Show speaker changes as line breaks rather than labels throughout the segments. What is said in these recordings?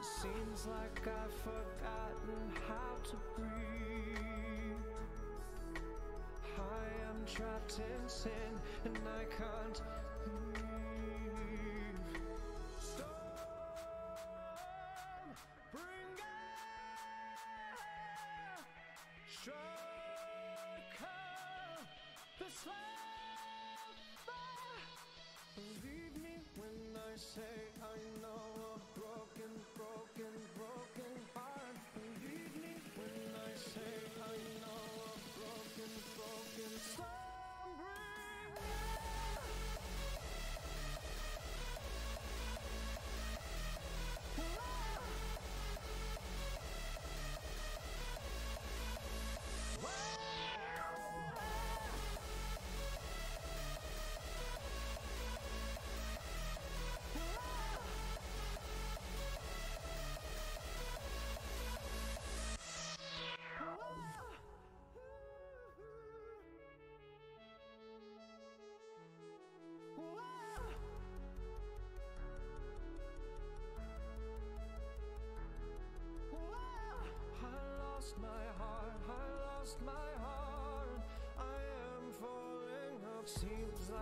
Seems like I've forgotten how to breathe. I am trapped in sin and I can't breathe.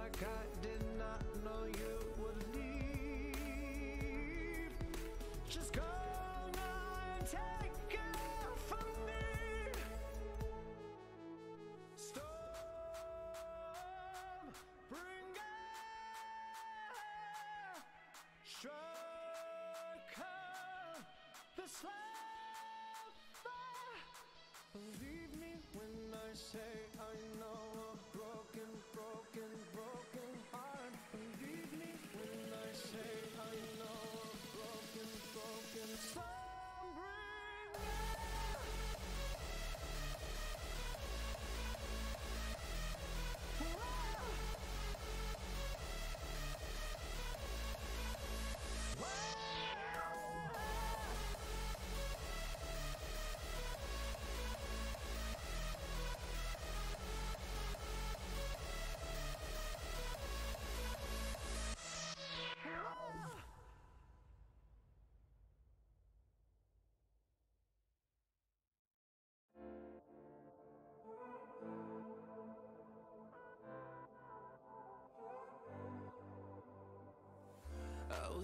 like I did not know you would leave. Just go now and take it from me. Storm, bring it. Strike the slow. Believe me when I say. say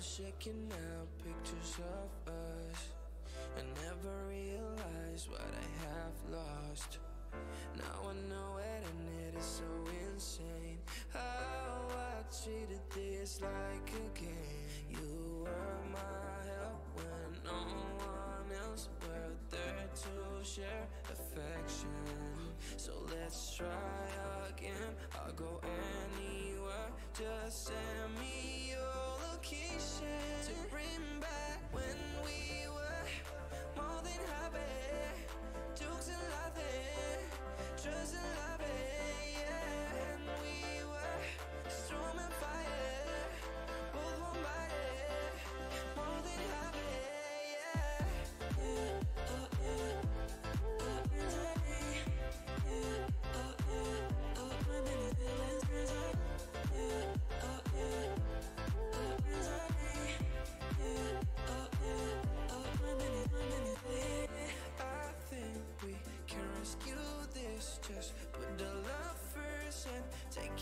shaking out pictures of us. I never realized what I have lost. Now I know it and it is so insane How I treated this like a game. You were my help when no one else were there to share affection. So let's try again. I'll go anywhere, just send me vacation to bring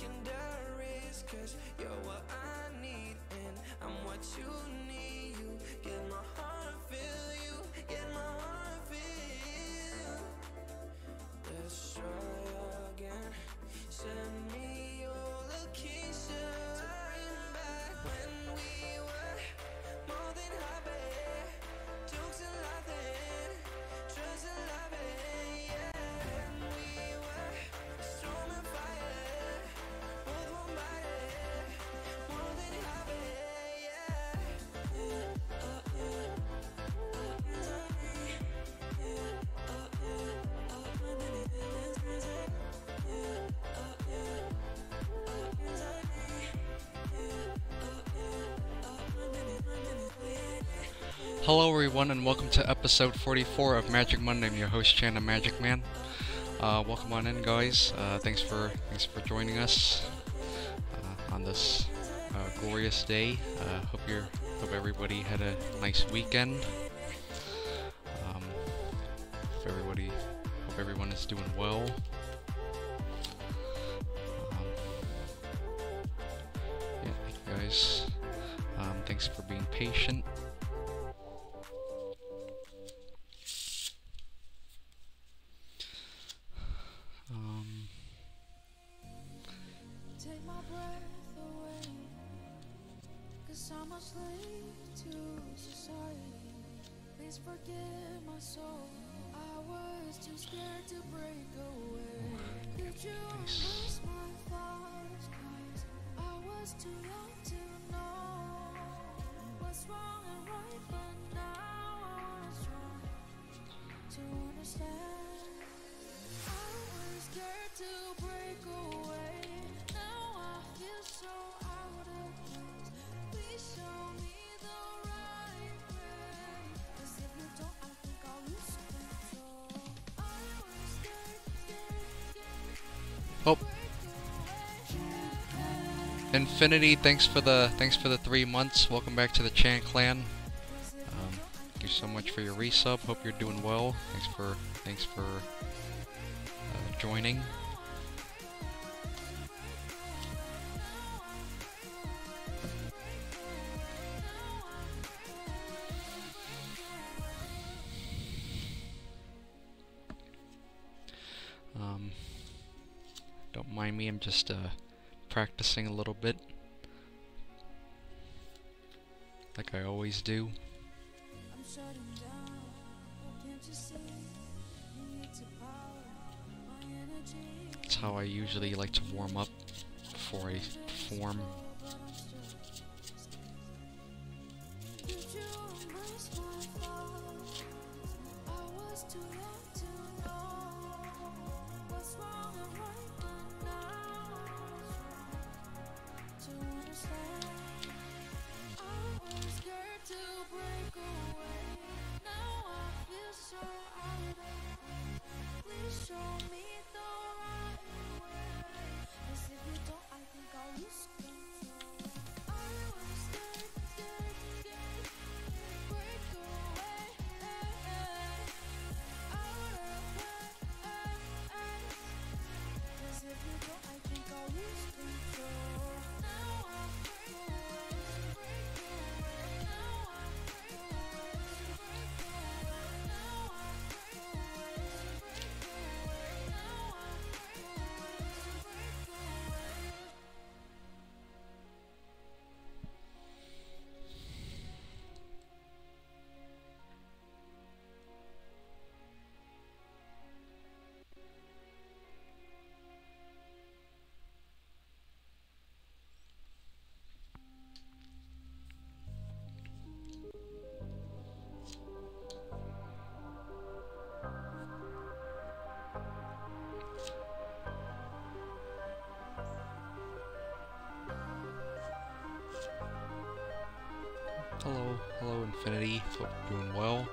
secondaries Cause you're what I need and I'm what you need
Hello everyone and welcome to episode 44 of Magic Monday. I'm your host Chan the Magic Man. Uh, welcome on in, guys. Uh, thanks for thanks for joining us uh, on this uh, glorious day. Uh, hope you hope
everybody had a nice weekend. Um, hope everybody hope everyone is doing well. Um, yeah, guys. Um, thanks for being patient. Infinity, thanks for the thanks for the three months. Welcome back to the Chan Clan. Um, thank you so much for your resub. Hope you're doing well. Thanks for thanks for uh, joining. Um, don't mind me. I'm just uh, practicing a little bit, like I always do. That's how I usually like to warm up before I perform. Hello, hello, Infinity. Hope you're doing well.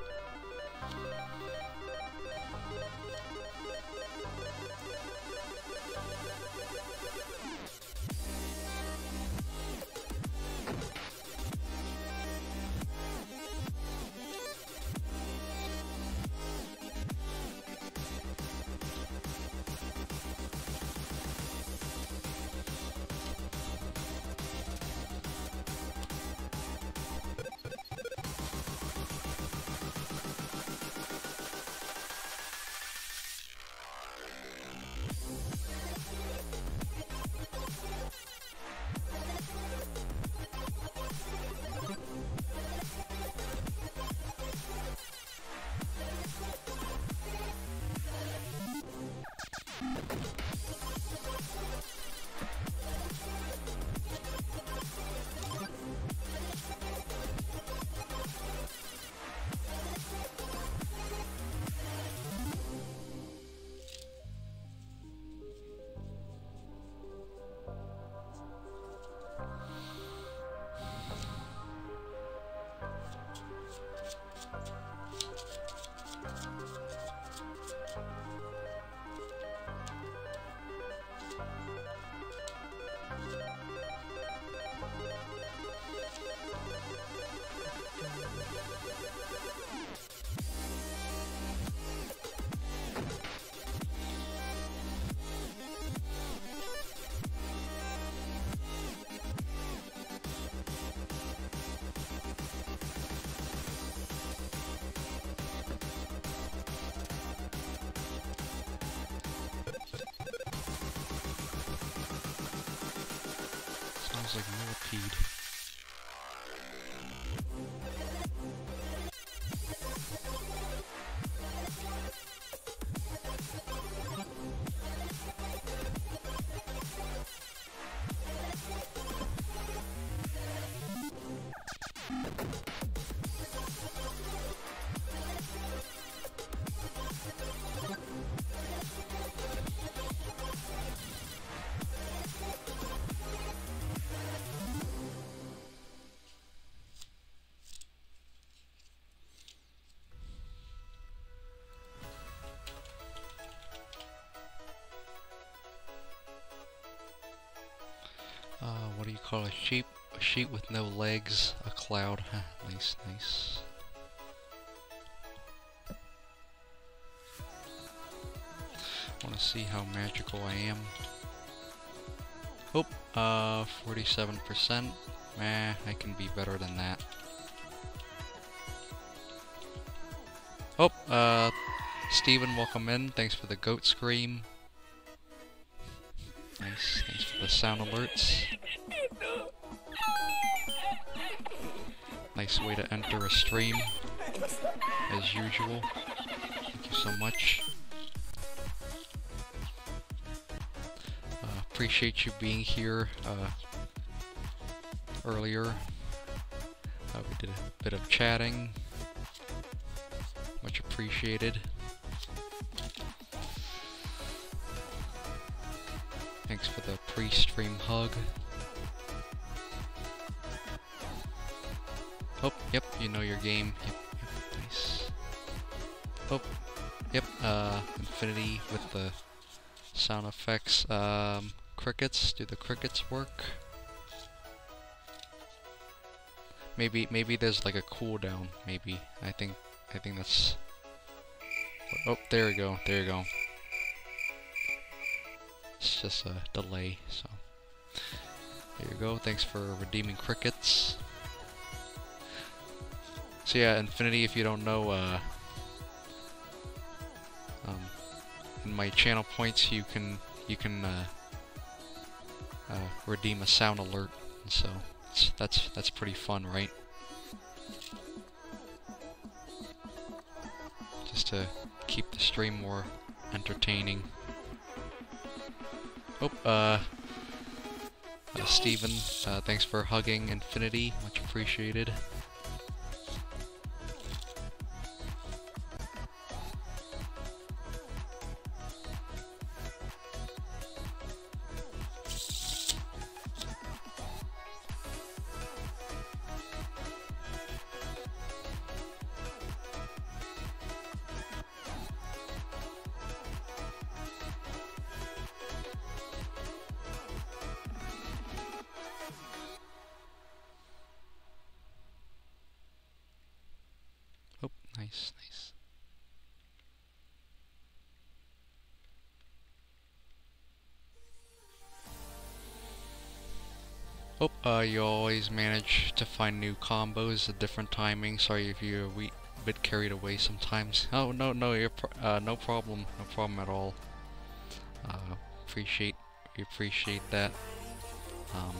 Like millipede. What do you call a sheep? A sheep with no legs, a cloud. Nice, nice. Want to see how magical I am. Oh, uh, 47%. Meh, I can be better than that. Oh, uh, Steven, welcome in. Thanks for the goat scream. Nice, thanks for the sound alerts. Nice way to enter a stream, as usual. Thank you so much. Uh, appreciate you being here uh, earlier. Uh, we did a bit of chatting. Much appreciated. Thanks for the pre-stream hug. Oh, yep, you know your game. Yep, yep, nice. Oh, yep, uh, Infinity with the sound effects. Um, crickets, do the crickets work? Maybe, maybe there's like a cooldown, maybe. I think, I think that's... Oh, there we go, there you go. It's just a delay, so. There you go, thanks for redeeming crickets. So yeah, Infinity, if you don't know, uh, um, in my channel points, you can, you can, uh, uh, redeem a sound alert, so, that's, that's pretty fun, right? Just to keep the stream more entertaining. Oh, uh, uh Steven, uh, thanks for hugging Infinity, much appreciated. Nice, nice. Oh, uh, you always manage to find new combos at different timings. Sorry if you're a bit carried away sometimes. Oh, no, no, you're pro uh, no problem, no problem at all. Uh, appreciate, we appreciate that. Um,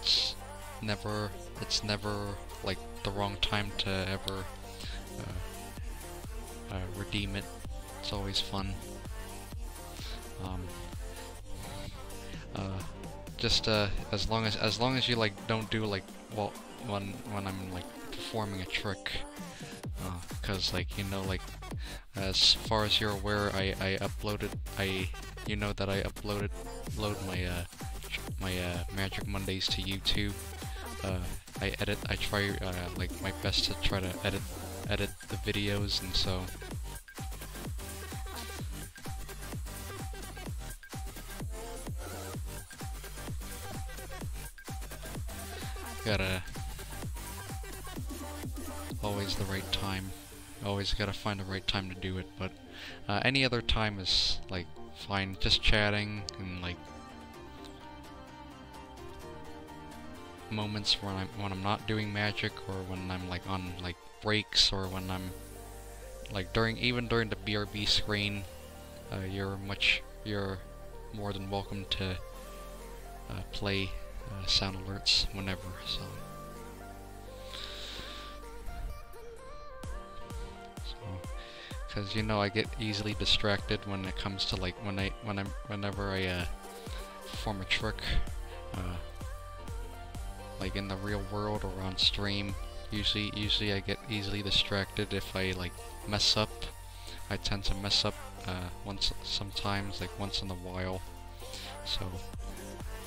it's never, it's never like the wrong time to ever uh, uh, redeem it. It's always fun. Um, uh, just uh, as long as as long as you like don't do like well when when I'm like performing a trick, because like you know like as far as you're aware, I I uploaded I you know that I uploaded load my uh my uh, Magic Mondays to YouTube. Uh, I edit, I try uh, like my best to try to edit edit the videos, and so gotta always the right time. Always gotta find the right time to do it, but uh, any other time is like fine. Just chatting and like moments when I'm when I'm not doing magic or when I'm like on like breaks or when I'm like during even during the BRB screen uh, you're much you're more than welcome to uh, play uh, sound alerts whenever. So. because you know I get easily distracted when it comes to like when I when I'm whenever I uh, perform a trick, uh, like in the real world or on stream. Usually, usually I get easily distracted if I like mess up. I tend to mess up uh, once sometimes, like once in a while. So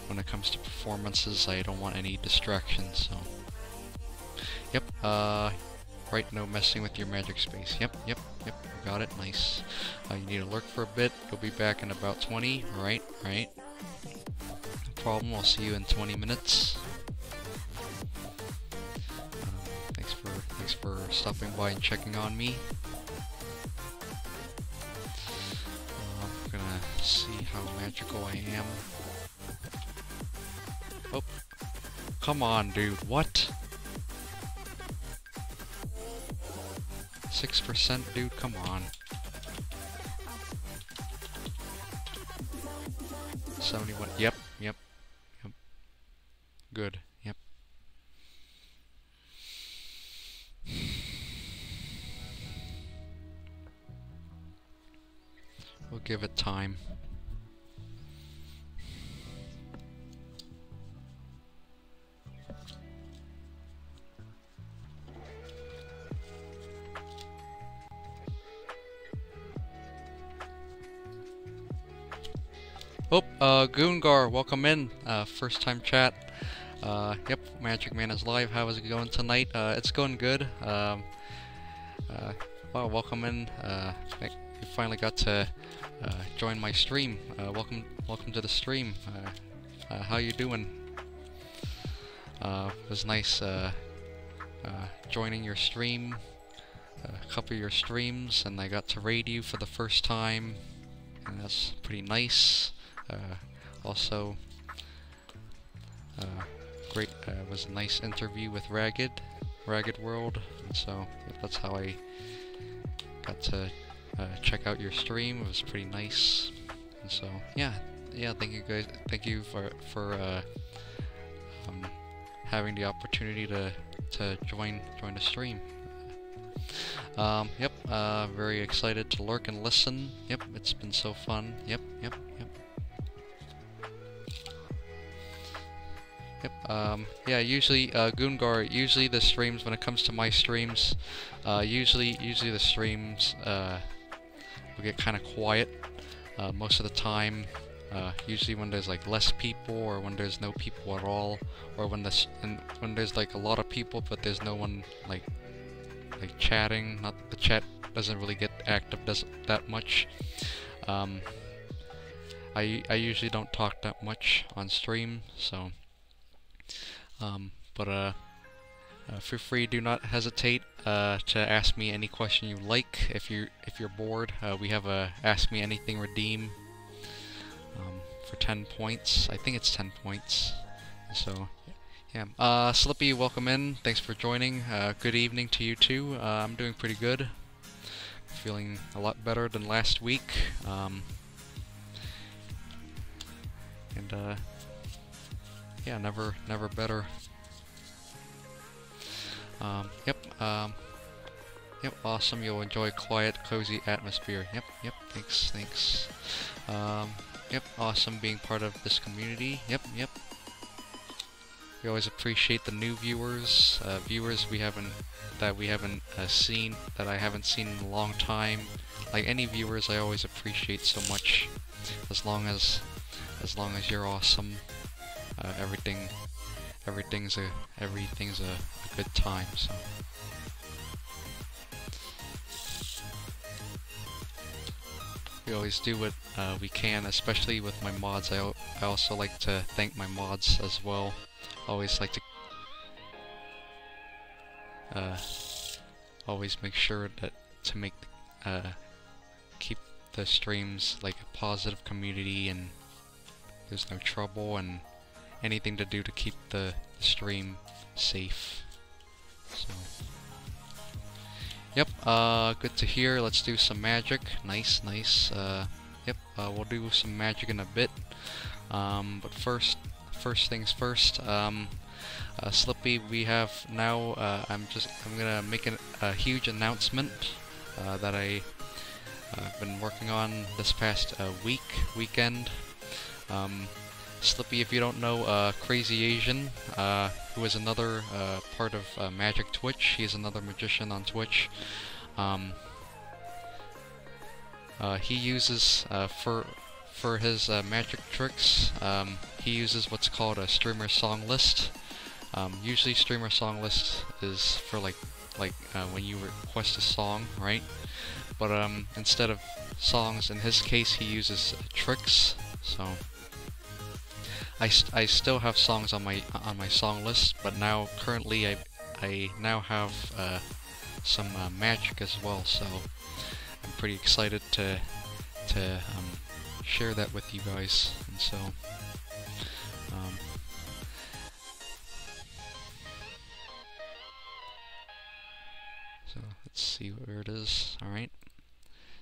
when it comes to performances, I don't want any distractions. So yep. Uh, right. No messing with your magic space. Yep. Yep. Yep. Got it. Nice. Uh, you need to lurk for a bit. You'll be back in about 20. Right. Right. No problem. I'll see you in 20 minutes. Thanks for stopping by and checking on me. Uh, I'm gonna see how magical I am. Oh, come on, dude. What? Six percent, dude. Come on. Seventy-one. Yep. Yep. Yep. Good. Yep. We'll give it time. Oh, uh, Goongar, welcome in. Uh, first time chat. Uh, yep, Magic Man is live. How is it going tonight? Uh, it's going good. Um, uh, wow, welcome in. Uh, you finally got to uh, join my stream. Uh, welcome, welcome to the stream. Uh, uh, how you doing? Uh, it was nice uh, uh, joining your stream, a couple of your streams, and I got to raid you for the first time, and that's pretty nice. Uh, also, uh, great uh, was a nice interview with Ragged, Ragged World, and so that's how I got to uh, check out your stream. It was pretty nice, and so yeah, yeah. Thank you guys. Thank you for for uh, um, having the opportunity to to join join the stream. Um, yep, uh, very excited to lurk and listen. Yep, it's been so fun. Yep, yep, yep. Yep, um, yeah, usually, uh, Goongar, usually the streams, when it comes to my streams, uh, usually, usually the streams, uh, will get kind of quiet, uh, most of the time, uh, usually when there's, like, less people, or when there's no people at all, or when this, when there's, like, a lot of people, but there's no one, like, like, chatting, not, the chat doesn't really get active does that much, um, I, I usually don't talk that much on stream, so, um, but uh, uh, feel free. Do not hesitate uh, to ask me any question you like. If you if you're bored, uh, we have a Ask Me Anything redeem um, for 10 points. I think it's 10 points. So yeah. Uh, Slippy, welcome in. Thanks for joining. Uh, good evening to you too. Uh, I'm doing pretty good. Feeling a lot better than last week. Um, and uh, yeah, never, never better. Um, yep, um, yep, awesome. You'll enjoy quiet, cozy atmosphere. Yep, yep, thanks, thanks. Um, yep, awesome being part of this community. Yep, yep. We always appreciate the new viewers, uh, viewers we haven't, that we haven't uh, seen, that I haven't seen in a long time. Like any viewers, I always appreciate so much. As long as, as long as you're awesome uh, everything everything's a everything's a, a good time so. We always do what uh, we can especially with my mods. I, I also like to thank my mods as well. Always like to uh, always make sure that to make uh, keep the streams like a positive community and there's no trouble and anything to do to keep the stream safe. So, yep, uh, good to hear. Let's do some magic. Nice, nice. Uh, yep, uh, we'll do some magic in a bit. Um, but first, first things first. Um, uh, Slippy, we have now. Uh, I'm just. I'm gonna make an, a huge announcement uh, that I uh, been working on this past uh, week weekend. Um, Slippy, if you don't know, uh, Crazy Asian, uh, who is another uh, part of uh, Magic Twitch. He is another magician on Twitch. Um, uh, he uses uh, for for his magic tricks. Um, he uses what's called a streamer song list. Um, usually, streamer song list is for like like when you request a song, right? But um, instead of songs, in his case, he uses tricks. So. I, st I still have songs on my on my song list, but now currently I I now have uh, some uh, magic as well. So I'm pretty excited to to um, share that with you guys. And so um, so let's see where it is. All right.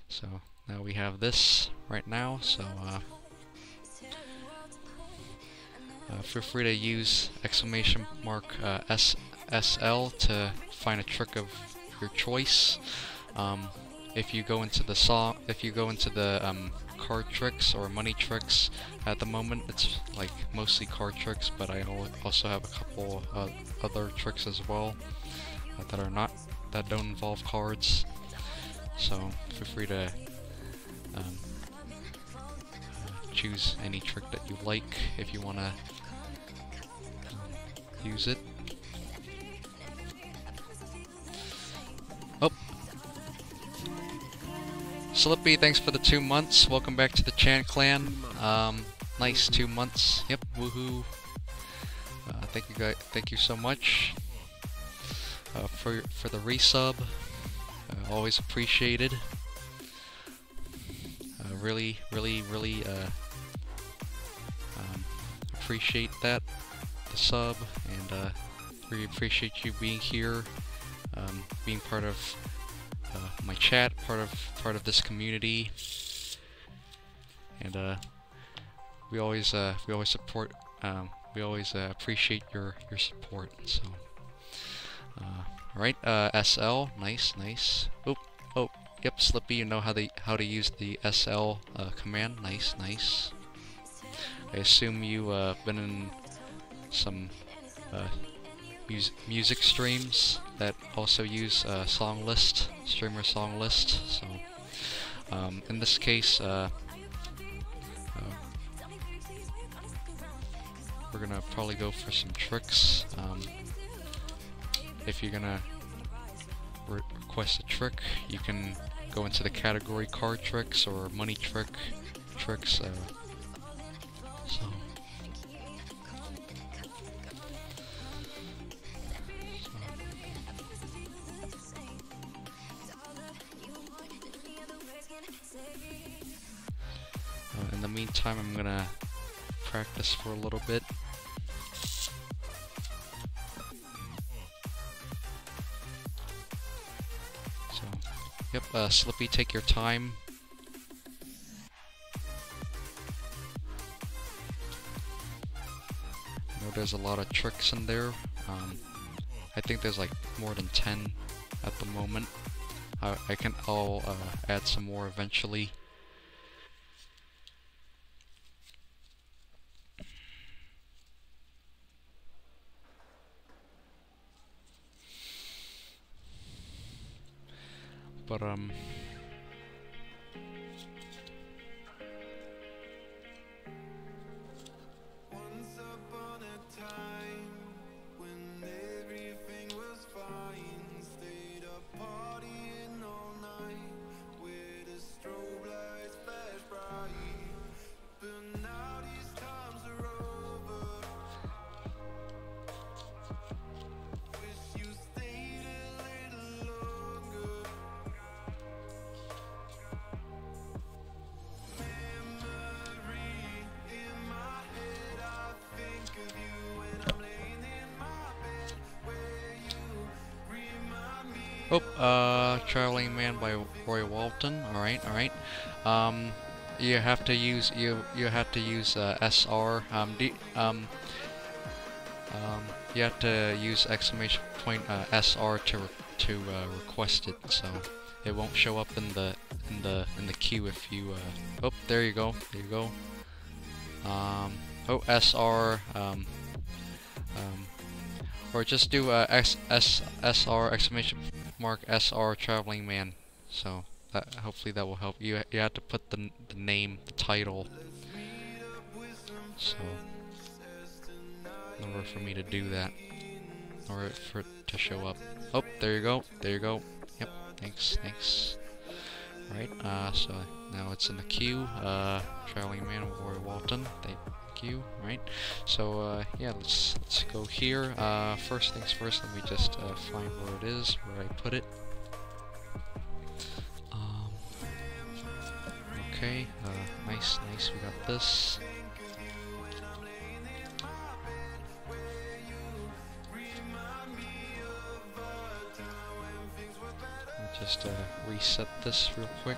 So now we have this right now. So. Uh, uh, feel free to use exclamation mark uh, SSL to find a trick of your choice. Um, if you go into the song, if you go into the um, card tricks or money tricks, at the moment it's like mostly card tricks, but I also have a couple uh, other tricks as well uh, that are not that don't involve cards. So feel free to um, choose any trick that you like if you want to use it. Oh. Slippy, thanks for the two months. Welcome back to the Chan Clan. Um, nice two months. Yep, woohoo. Uh, thank you guys. Thank you so much uh, for for the resub. Uh, always appreciated. Uh, really, really, really uh, um, appreciate that the sub, and uh, really appreciate you being here, um, being part of uh, my chat, part of part of this community, and uh, we always uh, we always support, um, we always uh, appreciate your your support. So, uh, all right, SL, nice, nice. Oh, oh, yep, Slippy, you know how the how to use the SL command. Nice, nice. I assume you uh, been in some uh, mus music streams that also use uh, song list, streamer song list. So um, in this case, uh, uh, we're gonna probably go for some tricks. Um, if you're gonna re request a trick, you can go into the category card tricks or money trick tricks. Meantime, I'm gonna practice for a little bit. So, yep, uh, Slippy, take your time. I know there's a lot of tricks in there. Um, I think there's like more than 10 at the moment. I, I can, I'll uh, add some more eventually. But, um... to use you you have to use uh, SR. Um, D, um, um, you have to use exclamation point uh, SR to re to uh, request it. So it won't show up in the in the in the queue if you. Uh, oh, there you go. There you go. Um, oh, SR. Um, um, or just do uh, S S SR exclamation mark SR traveling man. So that hopefully that will help. You you have to put the the name, the title. So in order for me to do that, in for it to show up. Oh, there you go. There you go. Yep. Thanks. Thanks. Right. Uh. So now it's in the queue. Uh. Traveling man Roy Walton. Thank you. Right. So uh. Yeah. Let's let's go here. Uh. First things first. Let me just uh, find where it is, where I put it. Okay. Uh. Nice. Nice. We got this. Just uh, reset this real quick.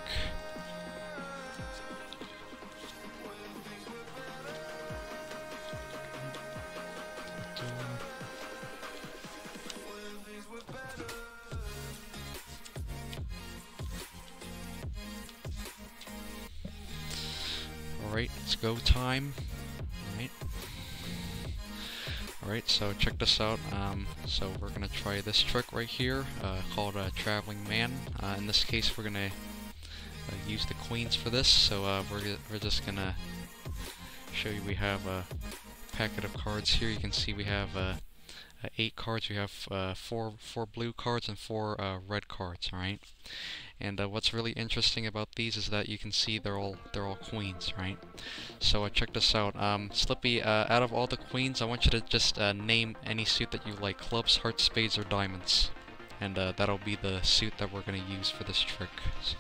Go time. Alright. Alright, so check this out. Um, so we're gonna try this trick right here, uh, called uh, Traveling Man. Uh, in this case, we're gonna uh, use the queens for this. So uh, we're we're just gonna show you we have a packet of cards here. You can see we have uh, eight cards. We have uh, four four blue cards and four uh, red cards. All right. And uh, what's really interesting about these is that you can see they're all they're all queens, right? So uh, check this out. Um, Slippy, uh, out of all the queens, I want you to just name any suit that you like: clubs, hearts, spades, or diamonds. And that'll be the suit that we're gonna use for this trick. So.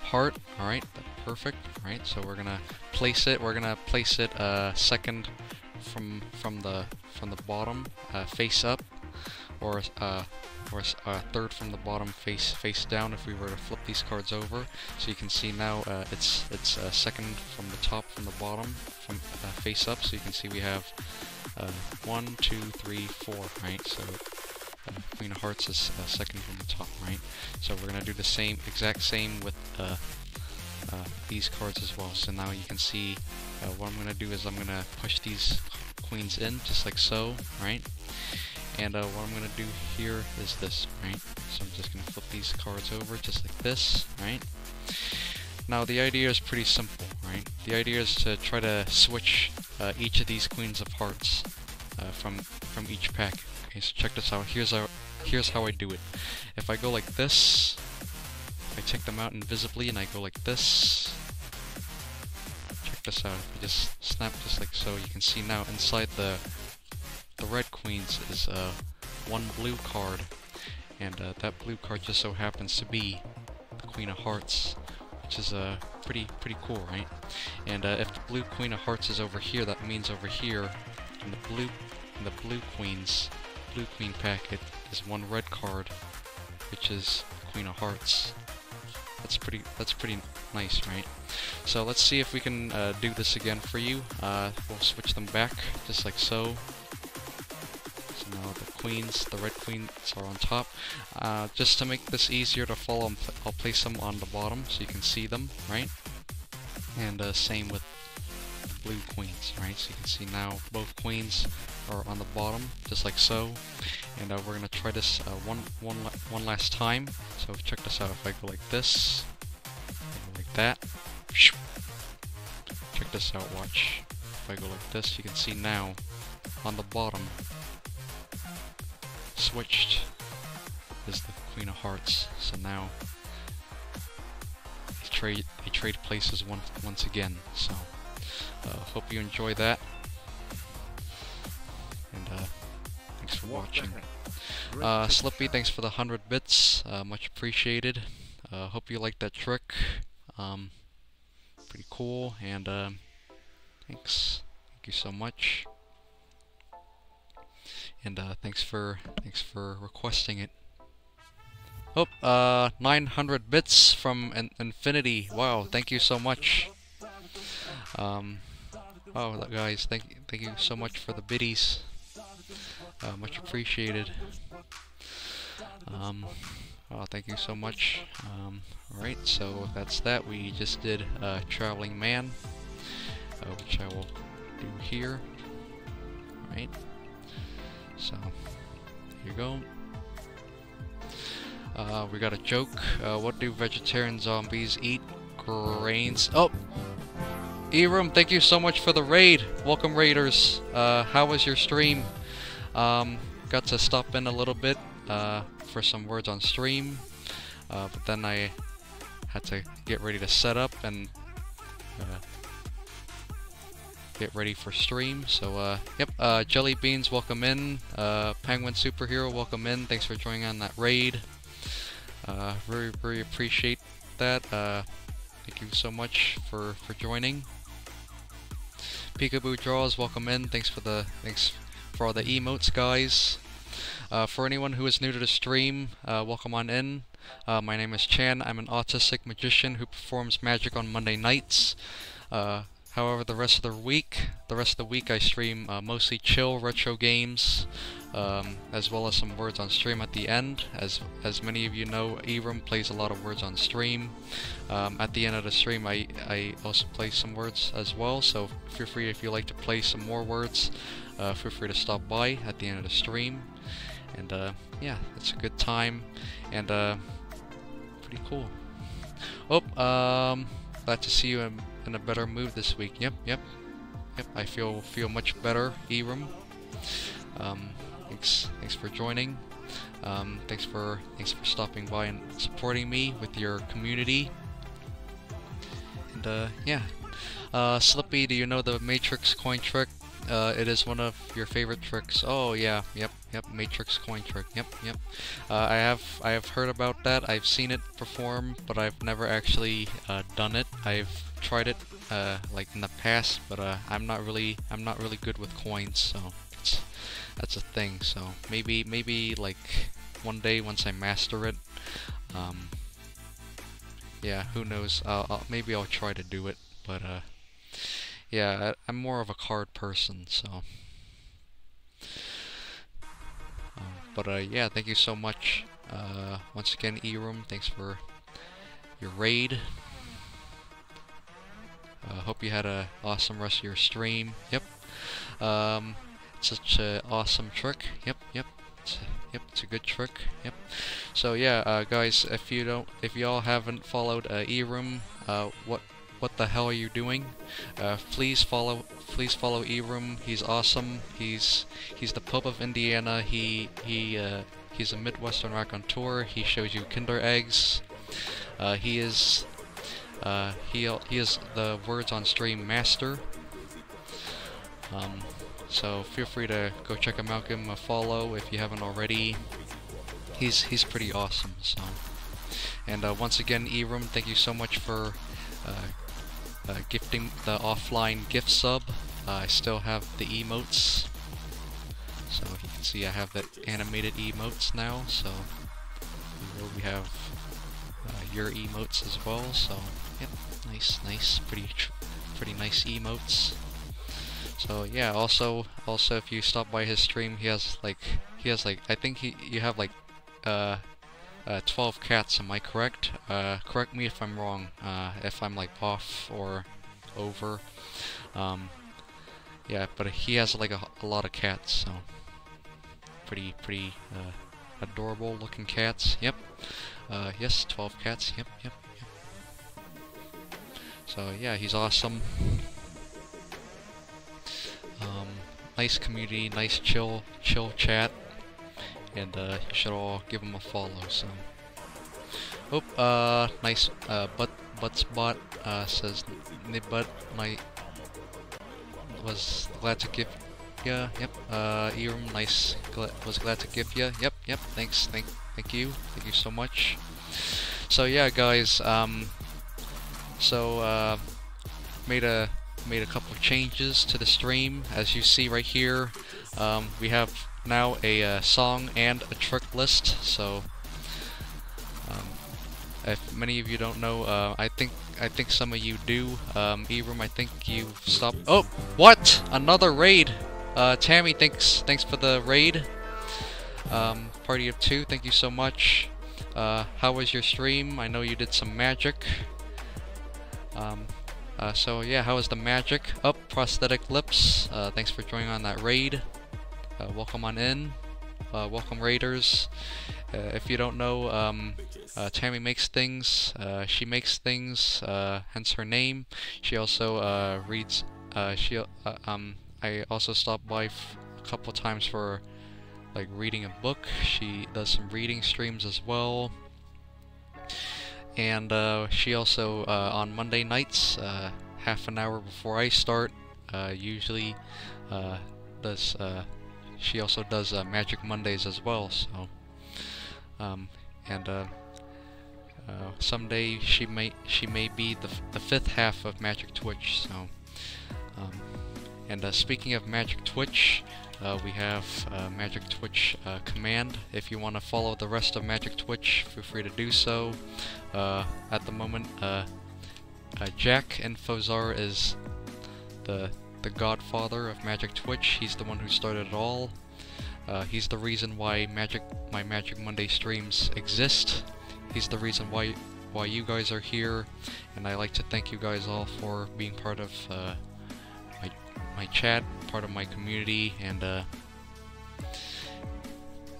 Heart, all right, perfect. Right, so we're gonna place it. We're gonna place it uh, second from from the from the bottom, uh, face up, or uh, or uh, third from the bottom, face face down. If we were to flip these cards over, so you can see now uh, it's it's uh, second from the top from the bottom, from uh, face up. So you can see we have uh, one, two, three, four. Right, so. Uh, Queen of Hearts is second from the top, right? So we're gonna do the same, exact same with uh, these cards as well. So now you can see uh, what I'm going to do is I'm going to push these queens in just like so, right? And uh, what I'm going to do here is this, right? So I'm just going to flip these cards over just like this, right? Now the idea is pretty simple, right? The idea is to try to switch uh, each of these queens of hearts uh, from from each pack. Okay, so check this out. Here's how here's how I do it. If I go like this, I take them out invisibly and I go like this. Check this out. If I just snap just like so, you can see now inside the the red queens is uh, one blue card, and uh, that blue card just so happens to be the Queen of Hearts, which is uh, pretty pretty cool, right? And uh, if the blue Queen of Hearts is over here, that means over here in the blue in the blue queens blue queen packet is one red card, which is the Queen of Hearts. That's pretty. That's pretty nice, right? So let's see if we can uh, do this again for you. Uh, we'll switch them back, just like so. So now the queens, the red queens are on top. Uh, just to make this easier to follow, I'll place them on the bottom so you can see them, right? And uh, same with blue queens, right? So you can see now both queens are on the bottom, just like so. And uh, we're gonna try this uh, one, one, one last time. So check this out. If I go like this, like that. Check this out. Watch. If I go like this, you can see now on the bottom, switched is the Queen of Hearts. So now they trade they trade places once once again. So uh, hope you enjoy that. And uh, thanks for watching. Uh, Slippy, thanks for the 100 bits. Uh, much appreciated. Uh, hope you liked that trick. Um, pretty cool. And uh, thanks. Thank you so much. And uh, thanks for thanks for requesting it. Oh, uh, 900 bits from in Infinity. Wow, thank you so much. Um, oh, guys, thank thank you so much for the biddies. Uh, much appreciated. Um, thank you so much. Um, alright, so that's that. We just did uh, Traveling Man, uh, which I will do here. Alright. So, here you go. Uh, we got a joke. Uh, what do vegetarian zombies eat? Grains. Oh! Eram, thank you so much for the raid. Welcome, raiders. Uh, how was your stream? Um, got to stop in a little bit uh, for some words on stream, uh, but then I had to get ready to set up and uh, get ready for stream. So, uh, yep, uh, Jelly Beans, welcome in. Penguin Superhero, welcome in. Thanks for joining on that raid. Very, very appreciate that. Thank you so much for, for joining. Peekaboo Draws, welcome in. Thanks for the thanks for all the emotes, guys. Uh, for anyone who is new to the stream, uh, welcome on in. Uh, my name is Chan. I'm an autistic magician who performs magic on Monday nights. Uh, however, the rest of the week, the rest of the week, I stream uh, mostly chill retro games, um, as well as some words on stream at the end. As as many of you know, Eram plays a lot of words on stream. Um, at the end of the stream, I I also play some words as well. So feel free if you like to play some more words. Uh, feel free to stop by at the end of the stream. And uh, yeah, it's a good time and uh, pretty cool. Oh, um, glad to see you in, in a better mood this week. Yep, yep, yep. I feel feel much better, Eram. Um, thanks, thanks for joining. Um, thanks for thanks for stopping by and supporting me with your community. And uh, yeah, uh, Slippy, do you know the Matrix coin trick? Uh, it is one of your favorite tricks. Oh yeah, yep, yep, Matrix coin trick. Yep, yep. Uh, I have I have heard about that. I've seen it perform, but I've never actually uh, done it. I've tried it uh, like in the past, but I'm not really I'm not really good with coins, so that's a thing. So maybe maybe like one day once I master it, um, yeah, who knows? I'll, maybe I'll try to do it, but uh. Yeah, I, am more of a card person, so. Um, but uh, yeah, thank you so much. Uh, once again, Eram, thanks for your raid. Uh, hope you had a awesome rest of your stream. Yep. Um, such an awesome trick. Yep, yep. Yep, it's a good trick. Yep. So yeah, uh, guys, if you don't, if y'all haven't followed uh, Eram, uh, what what the hell are you doing? Uh, please follow, please follow Eram. He's awesome. He's he's the Pope of Indiana. He he uh, he's a Midwestern raconteur. He shows you Kinder eggs. Uh, he is uh, he he is the words on stream master. Um, so feel free to go check him out. Give him a follow if you haven't already. He's he's pretty awesome. So. And uh, once again, Eram, thank you so much for uh, uh, gifting the offline gift sub. I still have the emotes. So you can see I have the animated emotes now, so we have uh, your emotes as well, so yep, nice, nice, pretty, pretty nice emotes. So yeah, also, also if you stop by his stream, he has like, he has like, I think he, you have like, uh, uh, 12 cats, am I correct? Uh, correct me if I'm wrong, uh, if I'm like off or over. Um, yeah, but he has like a, a, lot of cats, so pretty, pretty uh, adorable looking cats. Yep. Uh, yes, 12 cats. Yep, yep, yep. So yeah, he's awesome. Um, nice community, nice chill, chill chat and uh, you should all give him a follow. So, oh, uh, nice, uh, butt spot, uh, says Nibut my was glad to give ya. Yep, uh, Eram, nice, gla was glad to give ya. Yep, yep. Thanks, thank, thank you, thank you so much. So yeah, guys, um, so uh, made a made a couple of changes to the stream, as you see right here. Um, we have now a uh, song and a trick list, so if many of you don't know, uh, I think I think some of you do. Um, Eram, I think you stopped. Oh, what? Another raid. Uh, Tammy, thanks thanks for the raid. Um, party of two, thank you so much. Uh, how was your stream? I know you did some magic. Um, uh, so yeah, how was the magic? Up, prosthetic lips. Uh, thanks for joining on that raid. Uh, welcome on in. Uh, welcome raiders. Uh, if you don't know, um, uh, Tammy makes things. She makes things, hence her name. She also reads. She um, I also stopped by a couple times for like reading a book. She does some reading streams as well. And uh, she also uh, on Monday nights, uh, half an hour before I start, uh, usually uh, does. Uh, she also does Magic Mondays as well. So, um, and someday she may she may be the the fifth half of Magic Twitch. So, um, and speaking of Magic Twitch, uh, we have uh, Magic Twitch uh, command. If you want to follow the rest of Magic Twitch, feel free to do so. Uh, at the moment, uh, uh, Jack Infozar is the the godfather of Magic Twitch. He's the one who started it all. He's the reason why Magic my Magic Monday streams exist. He's the reason why why you guys are here, and I like to thank you guys all for being part of my chat, part of my community, and uh,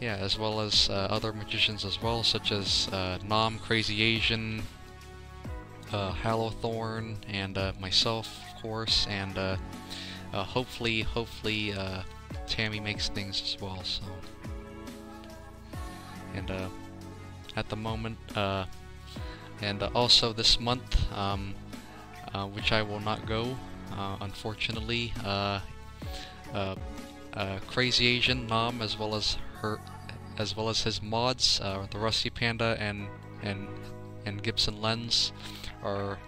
yeah, as well as uh, other magicians as well, such as uh, Nom, Crazy Asian, uh, Hallowthorn, and myself, of course, and hopefully, hopefully, Tammy makes things as well. So, and at the moment, and also this month, um, uh, which I will not go, unfortunately. Uh, uh, uh, Crazy Asian Nom, as well as her, as well as his mods, uh, the Rusty Panda and and and Gibson Lens, are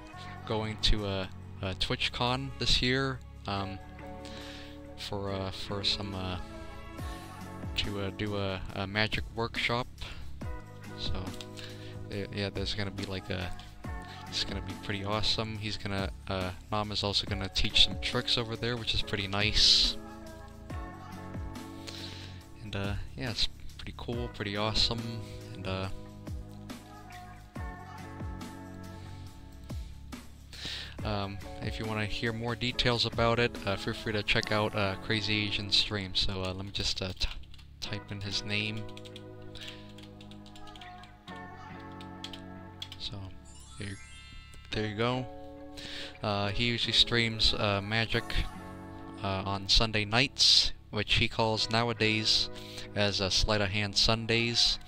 going to a, a TwitchCon this year um, for uh, for some uh, to uh, do a, a magic workshop. So yeah, there's gonna be like a it's gonna be pretty awesome. He's gonna uh, Mom is also gonna teach some tricks over there, which is pretty nice. And uh, yeah, it's pretty cool, pretty awesome, and uh, Um, if you want to hear more details about it, uh, feel free to check out uh, Crazy Asian stream. So uh, let me just uh, type in his name. There you go. Uh, he usually streams uh, Magic uh, on Sunday nights, which he calls nowadays as uh, Sleight of Hand Sundays.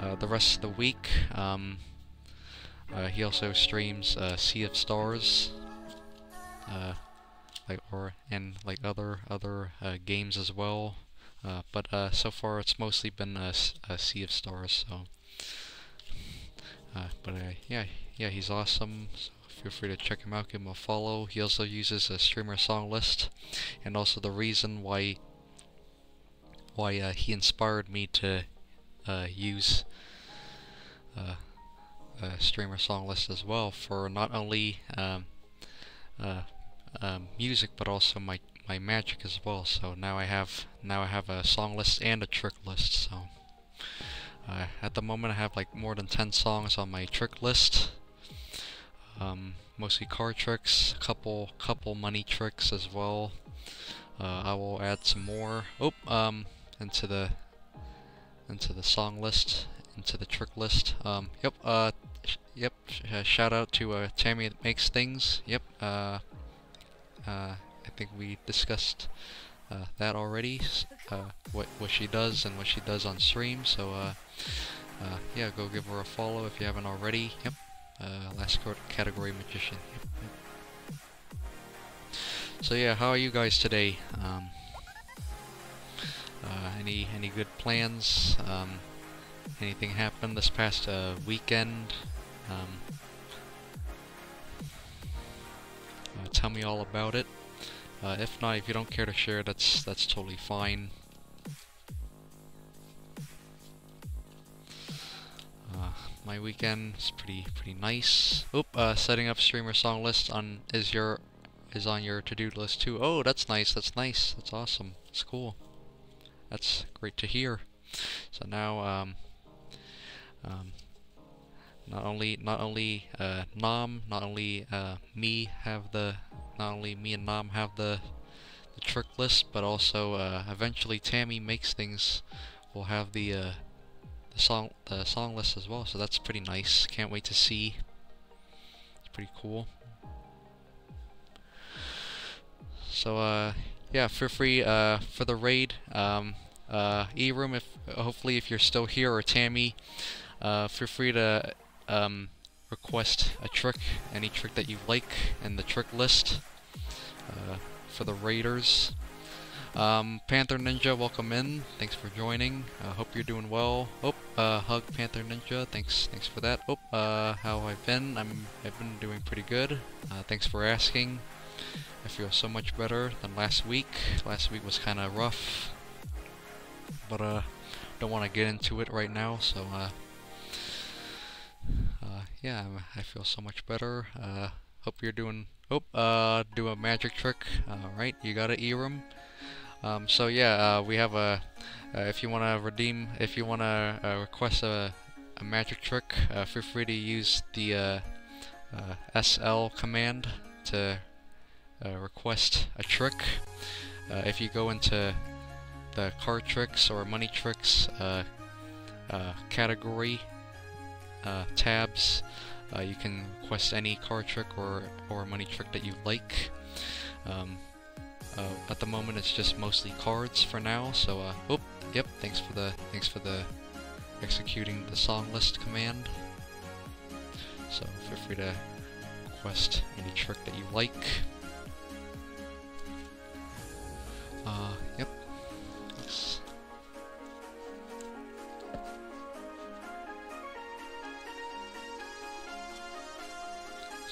Uh, the rest of the week, um, uh, he also streams Sea of Stars, like or and like other other games as well. But so far, it's mostly been a Sea of Stars. So, but yeah, yeah, he's awesome. So feel free to check him out, give him a follow. He also uses a streamer song list, and also the reason why why uh, he inspired me to uh, use. Uh, uh, streamer song list as well for not only um, uh, um, music but also my my magic as well. So now I have now I have a song list and a trick list. So uh, at the moment I have like more than ten songs on my trick list. Um, mostly card tricks, couple couple money tricks as well. Uh, I will add some more. Oh, um, into the into the song list, into the trick list. Um, yep. Uh, yep. Uh, shout out to uh, Tammy that makes things. Yep. Uh, uh, I think we discussed uh, that already. Uh, what what she does and what she does on stream. So uh, uh, yeah, go give her a follow if you haven't already. Yep. Uh, last category magician. So yeah, how are you guys today? Um, uh, any any good plans? Um, anything happened this past uh, weekend? Um, uh, tell me all about it. Uh, if not, if you don't care to share, that's that's totally fine. My weekend is pretty pretty nice. Oop, uh, setting up streamer song list on is your is on your to-do list too. Oh, that's nice. That's nice. That's awesome. That's cool. That's great to hear. So now, um, um, not only not only uh, Nam, not only uh, me have the, not only me and Nam have the the trick list, but also uh, eventually Tammy makes things. We'll have the uh, the song the song list as well. So that's pretty nice. Can't wait to see. It's pretty cool. So uh, yeah, feel free uh, for the raid. Um, uh, Eram, if hopefully if you're still here, or Tammy, uh, feel free to um, request a trick, any trick that you like in the trick list uh, for the raiders. Um, Panther Ninja, welcome in. Thanks for joining. I uh, hope you're doing well. Oh, uh, hug Panther Ninja. Thanks, thanks for that. Oh, uh, how I've been? I'm, I've been doing pretty good. Uh, thanks for asking. I feel so much better than last week. Last week was kind of rough, but uh, don't want to get into it right now. So uh, uh, yeah, I feel so much better. Uh, hope you're doing. Oh, uh, do a magic trick. All right, you got it, Eram. Um, so yeah, uh, we have a. Uh, if you want to redeem, if you want to uh, request a, a magic trick, uh, feel free to use the uh, uh, SL command to request a trick. if you go into the card tricks or money tricks category tabs, you can request any card trick or or money trick that you like. Um, uh, at the moment, it's just mostly cards for now. So, uh, yep. Thanks for the thanks for the executing the song list command. So feel free to request any trick that you like. Uh, yep. Thanks.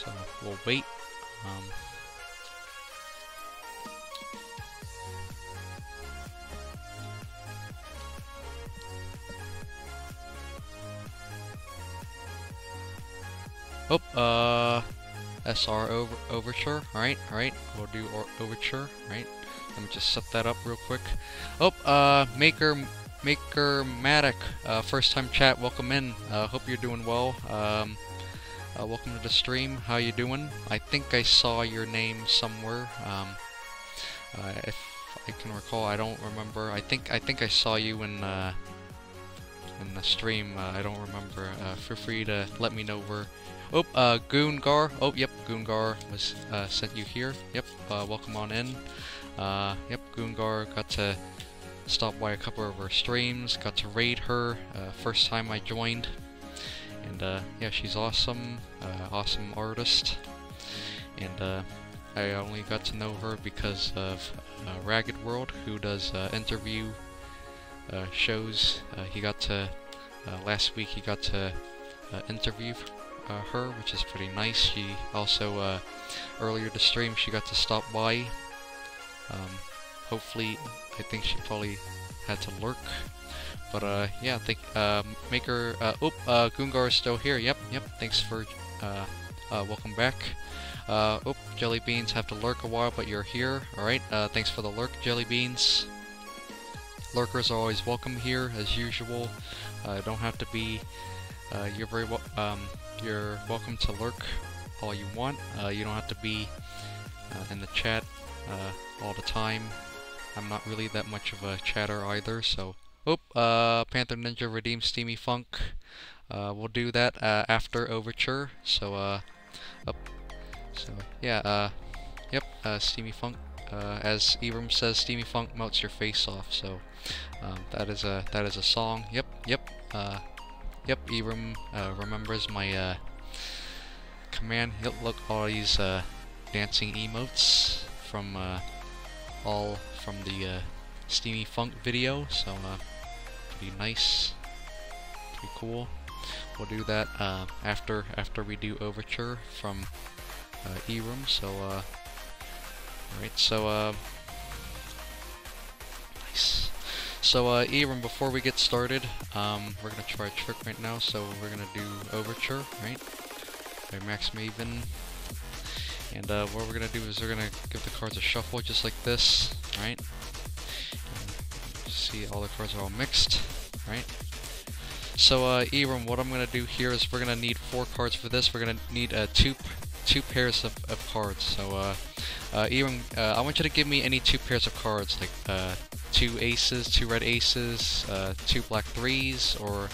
So we'll wait. Um, Oh, uh, SR over Overture. Alright, alright. We'll do Overture. Alright. Let me just set that up real quick. Oh, uh, Maker Maker Matic, uh, first time chat, welcome in. Uh, hope you're doing well. Um, uh, welcome to the stream. How you doing? I think I saw your name somewhere. Um, uh, if I can recall, I don't remember. I think I think I saw you in uh, in the stream. Uh, I don't remember. Uh, feel free to let me know where Oh, uh, Goongar. Oh, yep, Goongar was uh, sent you here. Yep, uh, welcome on in. Uh, yep, Goongar got to stop by a couple of her streams, got to raid her first time I joined. And uh, yeah, she's awesome, uh, awesome artist. And uh, I only got to know her because of Ragged World, who does interview shows. Uh, he got to, uh, last week he got to uh, interview uh, her, which is pretty nice. She also, uh, earlier the stream, she got to stop by. Um, hopefully, I think she probably had to lurk. But, uh, yeah, think, uh, Maker, uh, oop, uh, Goongar is still here. Yep, yep, thanks for, uh, uh, welcome back. Uh, oop, Jelly Beans have to lurk a while, but you're here. Alright, uh, thanks for the lurk, Jelly Beans. Lurkers are always welcome here, as usual. Uh, don't have to be, uh, you're very well, um, you're welcome to lurk all you want. Uh, you don't have to be uh, in the chat uh, all the time. I'm not really that much of a chatter either, so... Oop, uh, Panther Ninja redeem Steamy Funk. We'll do that after Overture, so, uh, up. So, yeah, uh, yep, uh, Steamy Funk. Uh, as Eram says, Steamy Funk melts your face off, so, um, that is a, that is a song. Yep, yep, uh, Yep, rem uh, remembers my uh, command. Look, all these uh, dancing emotes from all from the Steamy Funk video, so pretty nice, pretty cool. We'll do that after after we do Overture from uh, Eram. So, alright, so nice. So, uh, before we get started, um, we're gonna try a trick right now. So we're gonna do Overture, right? By Max Maven. And uh, what we're gonna do is we're gonna give the cards a shuffle just like this, right? And see, all the cards are all mixed, right? So, uh, what I'm gonna do here is we're gonna need four cards for this. We're gonna need a two two pairs of, of cards. So, uh, uh, Eram, uh, I want you to give me any two pairs of cards, like uh, two aces, two red aces, uh, two black threes, or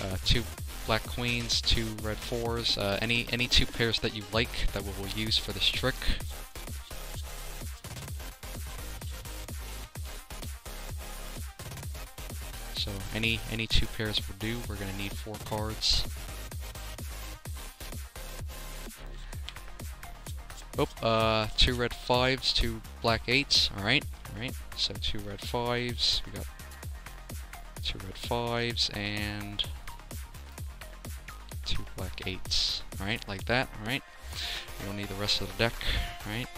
uh, two black queens, two red fours. Uh, any any two pairs that you like that we will use for this trick. So any any two pairs will do. We're gonna need four cards. Oh, uh, two red fives, two black eights. All right, all right. So two red fives. We got two red fives and two black eights. All right, like that. All right. We don't need the rest of the deck. All right.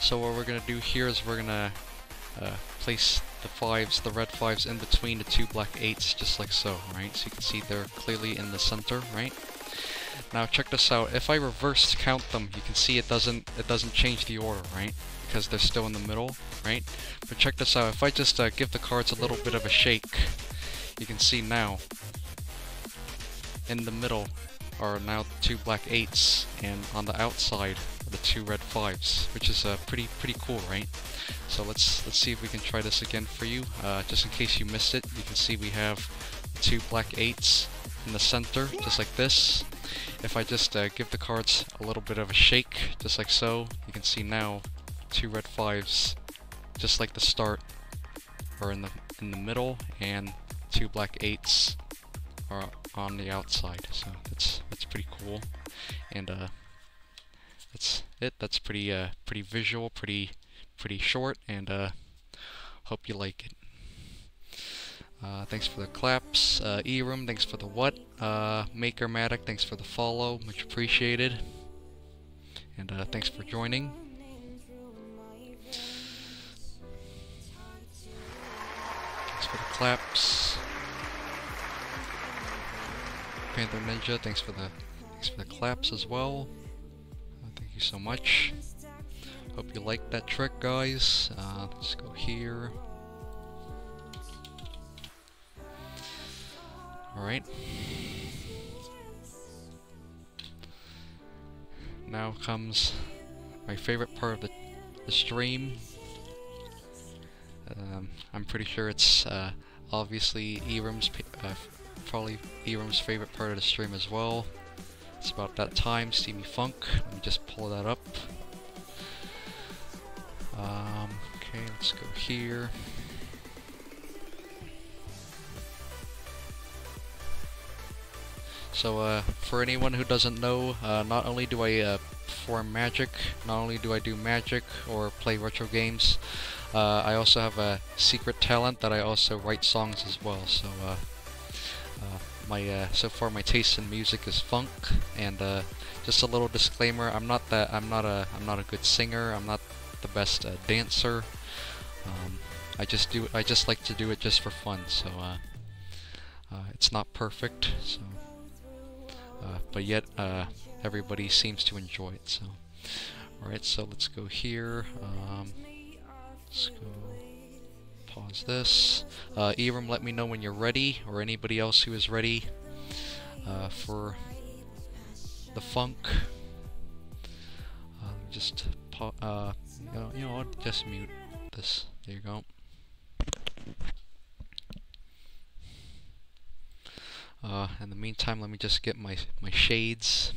So what we're gonna do here is we're gonna uh, place the fives, the red fives, in between the two black eights, just like so. Right. So you can see they're clearly in the center. Right. Now check this out. If I reverse count them, you can see it doesn't it doesn't change the order, right? Because they're still in the middle, right? But check this out. If I just uh, give the cards a little bit of a shake, you can see now in the middle are now two black eights, and on the outside are the two red fives, which is uh, pretty pretty cool, right? So let's let's see if we can try this again for you. Uh, just in case you missed it, you can see we have two black eights in the center, just like this. If I just uh, give the cards a little bit of a shake, just like so, you can see now two red fives, just like the start, are in the in the middle, and two black eights are on the outside. So that's that's pretty cool, and uh, that's it. That's pretty uh pretty visual, pretty pretty short, and uh, hope you like it. Uh, thanks for the claps. Uh, Eram, thanks for the what. Uh, Makermatic, thanks for the follow. Much appreciated. And uh, thanks for joining. Thanks for the claps. Panther Ninja, thanks for the thanks for the claps as well. Uh, thank you so much. Hope you liked that trick, guys. Uh, let's go here. Alright. Now comes my favorite part of the, the stream. Um, I'm pretty sure it's uh, obviously Eram's, uh, probably Eram's favorite part of the stream as well. It's about that time, Steamy Funk. Let me just pull that up. Um, okay, let's go here. So, uh, for anyone who doesn't know, uh, not only do I uh, perform magic, not only do I do magic or play retro games, uh, I also have a secret talent that I also write songs as well. So, uh, uh, my so far my taste in music is funk, and just a little disclaimer: I'm not that I'm not a I'm not a good singer. I'm not the best dancer. Um, I just do I just like to do it just for fun. So, it's not perfect. So. Uh, but yet uh, everybody seems to enjoy it. So, all right, so let's go here. Um, let's go. Pause this. Uh, Eram, let me know when you're ready, or anybody else who is ready uh, for the funk. Um, just uh, you know, you know, I'll just mute this. There you go. Uh, in the meantime, let me just get my my shades.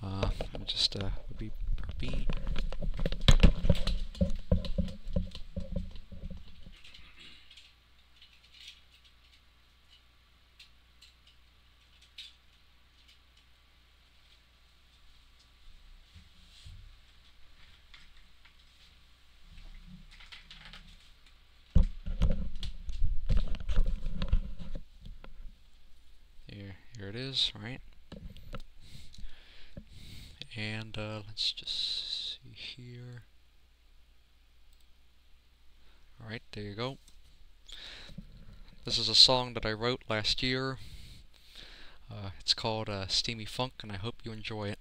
Uh, just uh, be be. Here it is, right? And uh, let's just
see here. Alright, there you go. This is a song that I wrote last year. Uh, it's called uh, Steamy Funk, and I hope you enjoy it.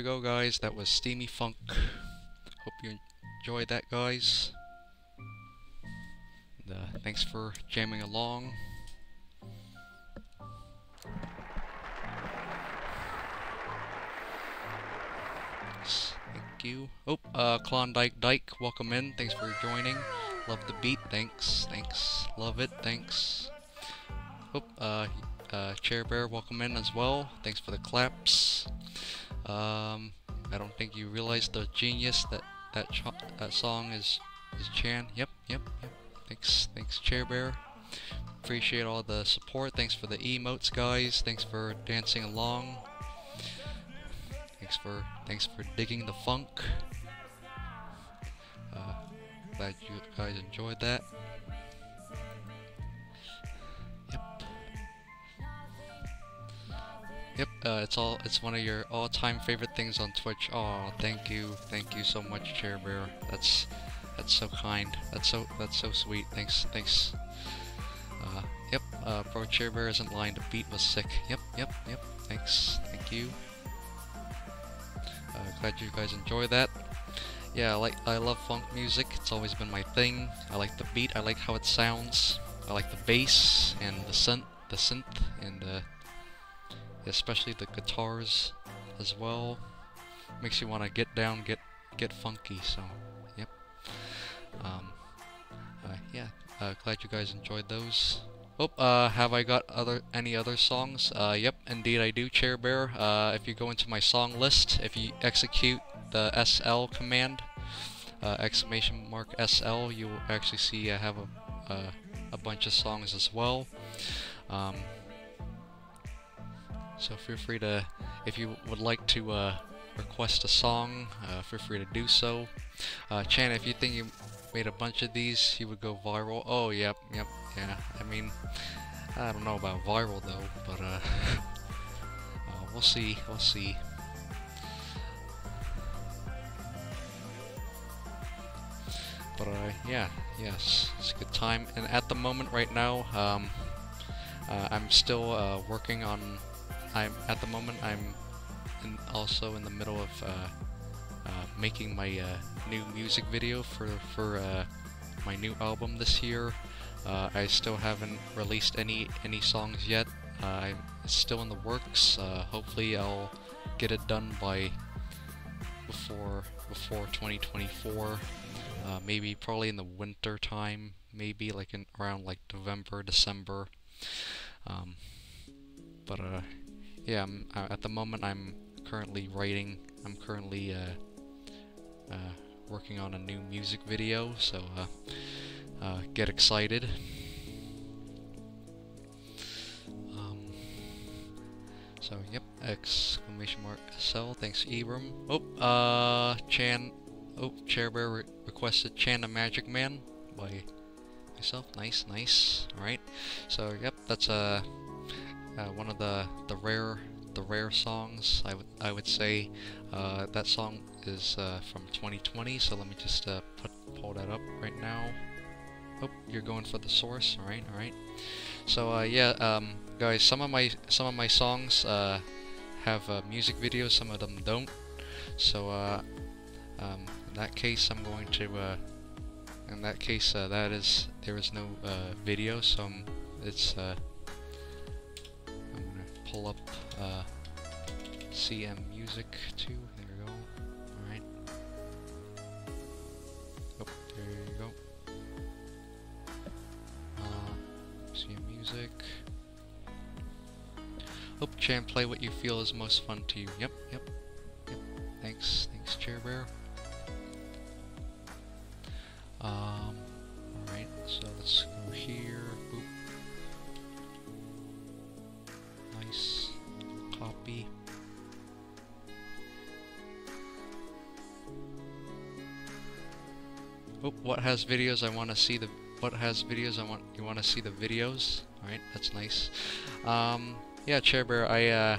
Guys. That was Steamy Funk. Hope you enjoyed that, guys. And, uh, thanks for jamming along. Thank you. Oh, uh, Klondike Dyke, welcome in. Thanks for joining. Love the beat. Thanks. Thanks. Love it. Thanks. Oh, uh, uh, Chair Bear, welcome in as well. Thanks for the claps. Um, I don't think you realize the genius that that that song is is Chan. Yep, yep, yep. Thanks, thanks, Chair Bear. Appreciate all the support. Thanks for the emotes, guys. Thanks for dancing along. Thanks for thanks for digging the funk. Uh, glad you guys enjoyed that. Yep, uh, it's all it's one of your all-time favorite things on Twitch. Oh, thank you, thank you so much, Chair Bear. That's that's so kind. That's so that's so sweet. Thanks, thanks. Uh, yep, uh, Pro Chair Bear isn't lying. The beat was sick. Yep, yep, yep. Thanks, thank you. Uh, glad you guys enjoy that. Yeah, I like I love funk music. It's always been my thing. I like the beat. I like how it sounds. I like the bass and the synth, the synth, and uh, especially the guitars as well. Makes you want to get down, get get funky. So, yep. Um, uh, yeah. Uh, glad you guys enjoyed those. Oh, uh, have I got other any other songs? Uh, yep, indeed I do, Chair Bear. Uh, if you go into my song list, if you execute the SL command, uh, exclamation mark SL, you'll actually see I have a, a bunch of songs as well. Um, so feel free to, if you would like to uh, request a song, uh, feel free to do so. Uh, Chan, if you think you made a bunch of these, you would go viral. Oh, yep, yep, yeah. I mean, I don't know about viral though, but uh, uh we'll see, we'll see. But uh, yeah, yes, it's a good time. And at the moment, right now, um, uh, I'm still working on. I'm at the moment. I'm in, also in the middle of uh, uh, making my uh, new music video for for uh, my new album this year. I still haven't released any any songs yet. I'm still in the works. Hopefully, I'll get it done by before before 2024. Uh, maybe probably in the winter time. Maybe like in around like November, December. Um, but uh, yeah. I'm, uh, at the moment, I'm currently writing. I'm currently uh, uh, working on a new music video. So. Uh, get excited. Um, so, yep, exclamation mark SL, thanks Eram. Oh, uh, Chan, oh, Chair Bear re requested Chan the Magic Man by myself. Nice, nice. Alright, so, yep, that's, uh, uh, one of the, the rare, the rare songs, I would, I would say. Uh, that song is, uh, from 2020, so let me just, uh, put, pull that up right now. Oh, you're going for the source. All right, all right. So uh, yeah, um, guys, some of my some of my songs uh, have music videos. Some of them don't. So um, in that case, I'm going to. In that case, that is there is no video, so I'm, it's. Pull up uh, CM Music too. There we go. All right. Oh, there you go. Uh, see music. Hope Chan play what you feel is most fun to you. Yep, yep, yep. Thanks, thanks, Chair Bear. Um, alright, so let's go here. Nice. Copy. Oh, what has videos? I want to see the what has videos. I want you want to see the videos. All right, that's nice. Um, yeah, Chair Bear. I uh,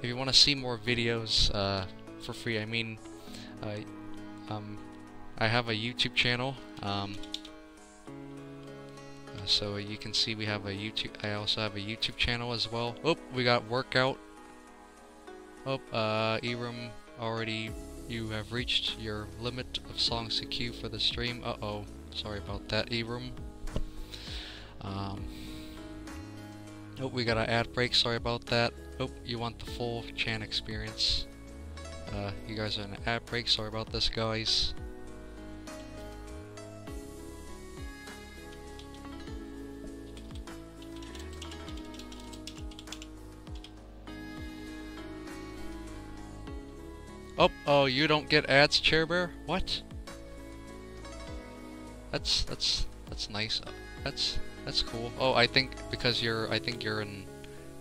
if you want to see more videos uh, for free, I mean, uh, um, I have a YouTube channel. Um, so you can see we have a YouTube. I also have a YouTube channel as well. Oh, we got workout. Oh, uh, Eram. already you have reached your limit of songs to queue for the stream. Uh-oh. Sorry about that, Eram. Um, oh, we got an ad break. Sorry about that. Oh, you want the full Chan experience. Uh, you guys are in an ad break. Sorry about this, guys. Oh, oh, you don't get ads, Chair Bear? What? That's that's that's nice. Uh, That's that's cool. Oh, I think because you're I think you're in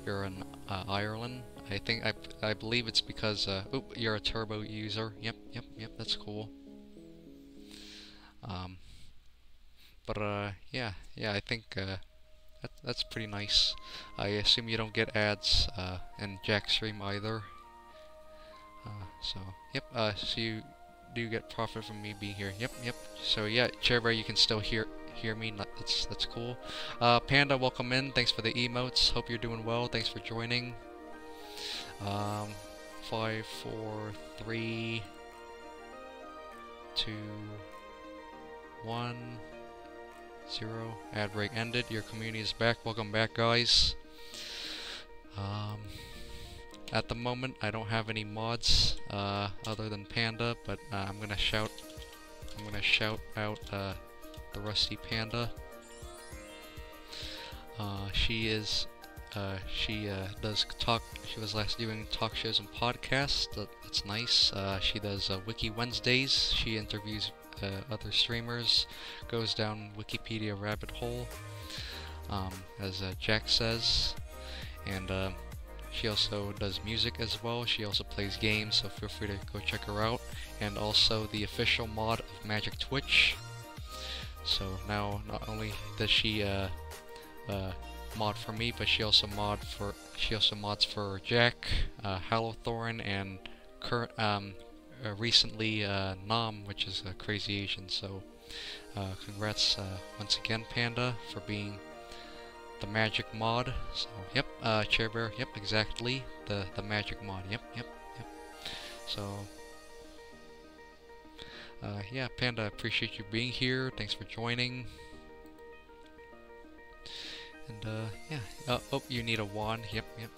you're in uh, Ireland. I think I I believe it's because uh oop, you're a turbo user. Yep, yep, yep. That's cool. Um, but uh, yeah, yeah. I think uh, that that's pretty nice. I assume you don't get ads uh in Jackstream either. Uh, so, yep, uh, so you do get profit from me being here. Yep, yep. So yeah, Chairbear, you can still hear hear me. That's that's cool. Uh, Panda, welcome in. Thanks for the emotes. Hope you're doing well. Thanks for joining. Um, five, four, three, two, one, zero. Ad break ended. Your community is back. Welcome back, guys. Um, at the moment, I don't have any mods uh, other than Panda, but uh, I'm gonna shout. I'm gonna shout out uh, the Rusty Panda. Uh, she is. Uh, she uh, does talk. She was last doing talk shows and podcasts. That, that's nice. She does Wiki Wednesdays. She interviews other streamers. Goes down Wikipedia rabbit hole, um, as Jack says, and. She also does music as well. She also plays games, so feel free to go check her out. And also the official mod of Magic Twitch. So now not only does she uh, uh, mod for me, but she also mod for she also mods for Jack, uh, Hallowthorn, and current um, uh, recently uh, Nam, which is a crazy Asian. So uh, congrats once again, Panda, for being the magic mod. So, yep, uh, Chair Bear, yep, exactly. The the magic mod, yep, yep, yep. So, uh, yeah, Panda, appreciate you being here. Thanks for joining. And, uh, yeah. Uh, oh, you need a wand. Yep, yep.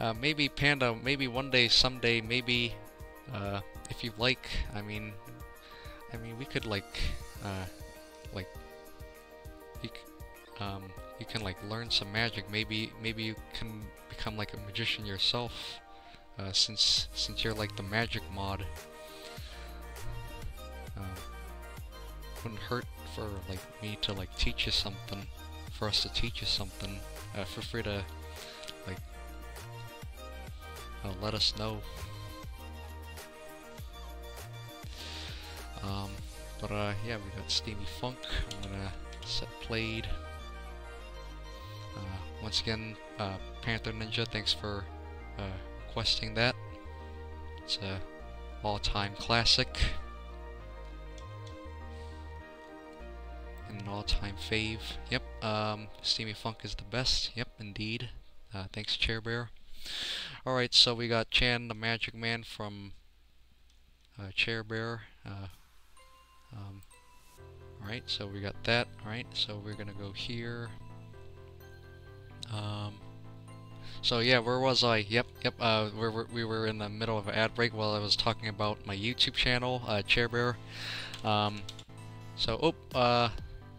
Uh, maybe Panda, maybe one day, someday, maybe, uh, if you like, I mean, I mean, we could, like, uh, like, um, you can like learn some magic. Maybe maybe you can become like a magician yourself, uh, since since you're like the magic mod. Uh, wouldn't hurt for like me to like teach you something, for us to teach you something. Uh, feel free to like uh, let us know. Um, but uh, yeah, we got Steamy Funk. I'm gonna set played. Once again, uh, Panther Ninja, thanks for uh, requesting that. It's a all-time classic. And an all-time fave. Yep, um, Steamy Funk is the best. Yep, indeed. Uh, thanks, Chair Bear. Alright, so we got Chan the Magic Man from uh, Chair Bear. Uh, um, Alright, so we got that. Alright, so we're gonna go here. Um, so yeah, where was I? Yep, yep. Uh, we were we were in the middle of an ad break while I was talking about my YouTube channel, uh, Chair Bear. Um, so oh, uh,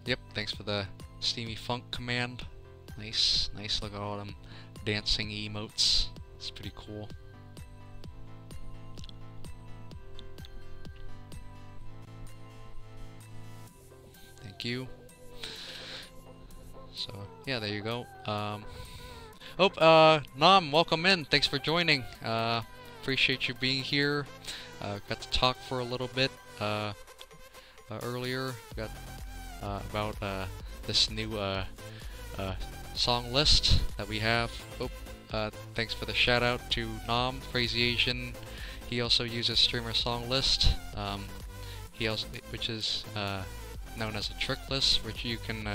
yep. Thanks for the steamy funk command. Nice, nice. Look at all them dancing emotes. It's pretty cool. Thank you. So yeah, there you go. Um, oh, uh, Nam, welcome in. Thanks for joining. Uh, appreciate you being here. Uh, got to talk for a little bit uh, uh, earlier. Got uh, about uh, this new song list that we have. Oh, thanks for the shout out to Nam, Crazy Asian. He also uses streamer song list. Um, he also, which is known as a trick list, which you can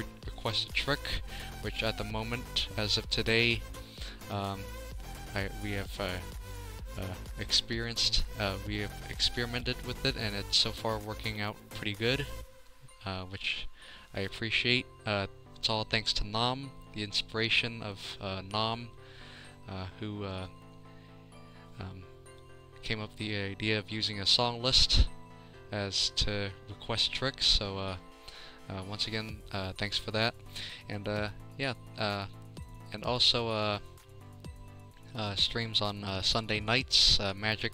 re- request a trick, which at the moment, as of today, um, I, we have uh, uh, experienced. Uh, we have experimented with it, and it's so far working out pretty good, uh, which I appreciate. It's all thanks to Nam, the inspiration of Nam, who um, came up with the idea of using a song list as to request tricks. So uh, uh, once again, uh, thanks for that. And uh, yeah, uh, and also streams on Sunday nights, Magic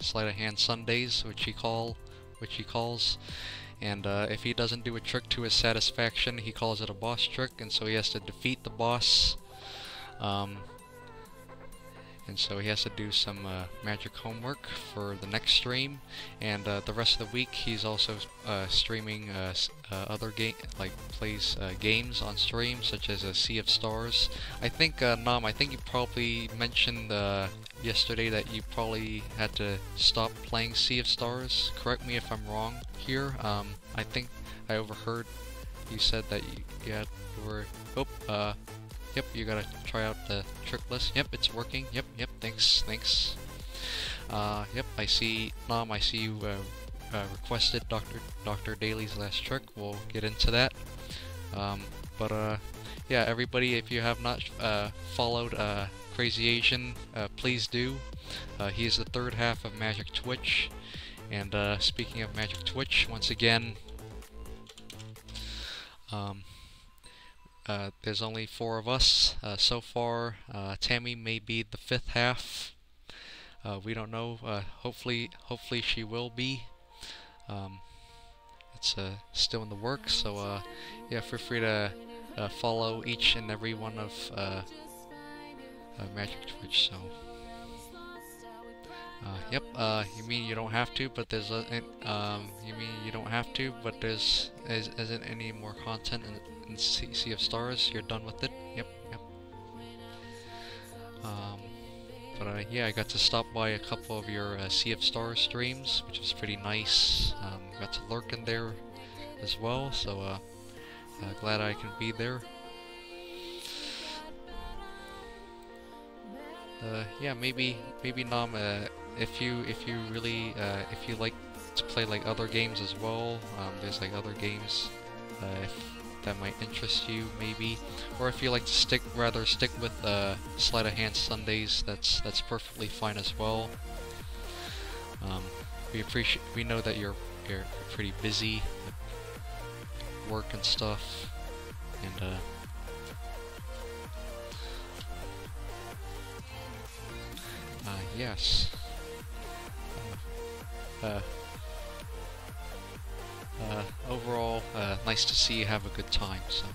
Sleight of Hand Sundays, which he call, which he calls. And if he doesn't do a trick to his satisfaction, he calls it a boss trick, and so he has to defeat the boss. Um, and so he has to do some uh, magic homework for the next stream. And uh, the rest of the week he's also uh, streaming uh, uh, other game like plays uh, games on stream such as a Sea of Stars. I think Nam I think you probably mentioned yesterday that you probably had to stop playing Sea of Stars. Correct me if I'm wrong here. Um, I think I overheard you said that you, you had were oh uh Yep, you gotta try out the trick list. Yep, it's working. Yep, yep, thanks, thanks. Uh, yep, I see, Nam, I see you uh, uh, requested Dr. Dr. Daley's last trick. We'll get into that. Um, but, uh, yeah, everybody, if you have not uh, followed uh, Crazy Asian, uh, please do. Uh, he is the third half of Magic Twitch. And uh, speaking of Magic Twitch, once again, um, uh, there's only four of us uh, so far. Uh, Tammy may be the fifth half. Uh, we don't know. Uh, hopefully, hopefully she will be. Um, it's still in the works, so yeah, feel free to follow each and every one of Magic Twitch. So, yep. You mean you don't have to, but there's a, um, you mean you don't have to, but there's is, isn't any more content in, in sea, sea of Stars. You're done with it. Yep. Yep. Um, but uh, yeah, I got to stop by a couple of your uh, Sea of Stars streams, which was pretty nice. Um, got to lurk in there as well, so uh, uh, glad I can be there. Uh, yeah, maybe maybe Nam, uh, if you if you really if you like to play like other games as well, um, there's like other games if that might interest you maybe, or if you like to stick rather stick with uh, sleight of hand Sundays, that's that's perfectly fine as well. Um, we appreciate we know that you're you're pretty busy with work and stuff, and uh, Uh, yes. Uh, overall, uh, nice to see you have a good time, so.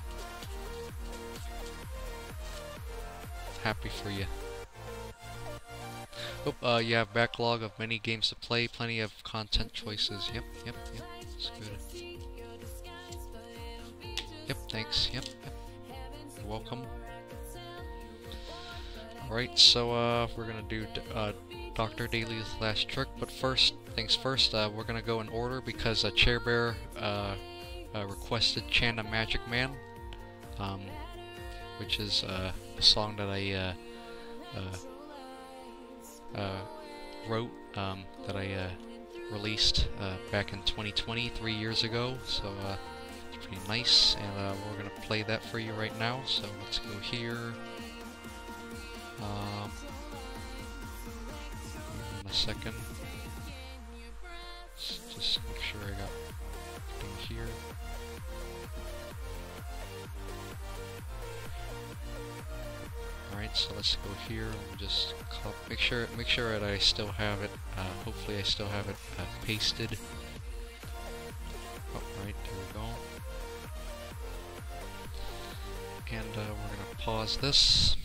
Happy for you. Hope uh, you have backlog of many games to play, plenty of content choices. Yep, yep, yep. Good. Yep, thanks. Yep, yep. You're welcome. Alright, so uh, we're gonna do uh, Dr. Daley's last trick, but first, things first, uh, we're gonna go in order because uh, Chair Bear uh, uh, requested Chan the Magic Man, um, which is uh, a song that I wrote, um, that I released back in 2020, three years ago, so it's pretty nice, and we're gonna play that for you right now, so let's go here. Um, a second. Just make sure I got things here. Alright, so let's go here and just make sure make sure that I still have it. Uh, hopefully I still have it uh, pasted. Oh, right, there we go. And uh, we're gonna pause this.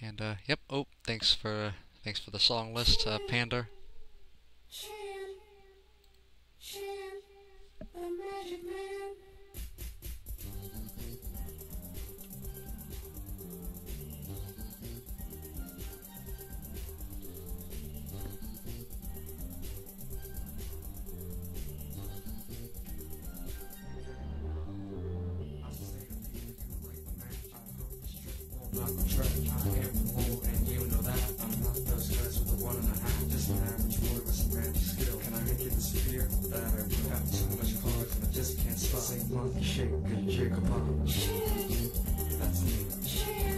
And uh, yep. Oh, thanks for thanks for the song list, uh, Panda.
Chan, Chan, the magic man.
Skill. Can I make it disappear? That I do have too much cards and I just can't stop. Say monkey shake, good Jacob pop. That's me.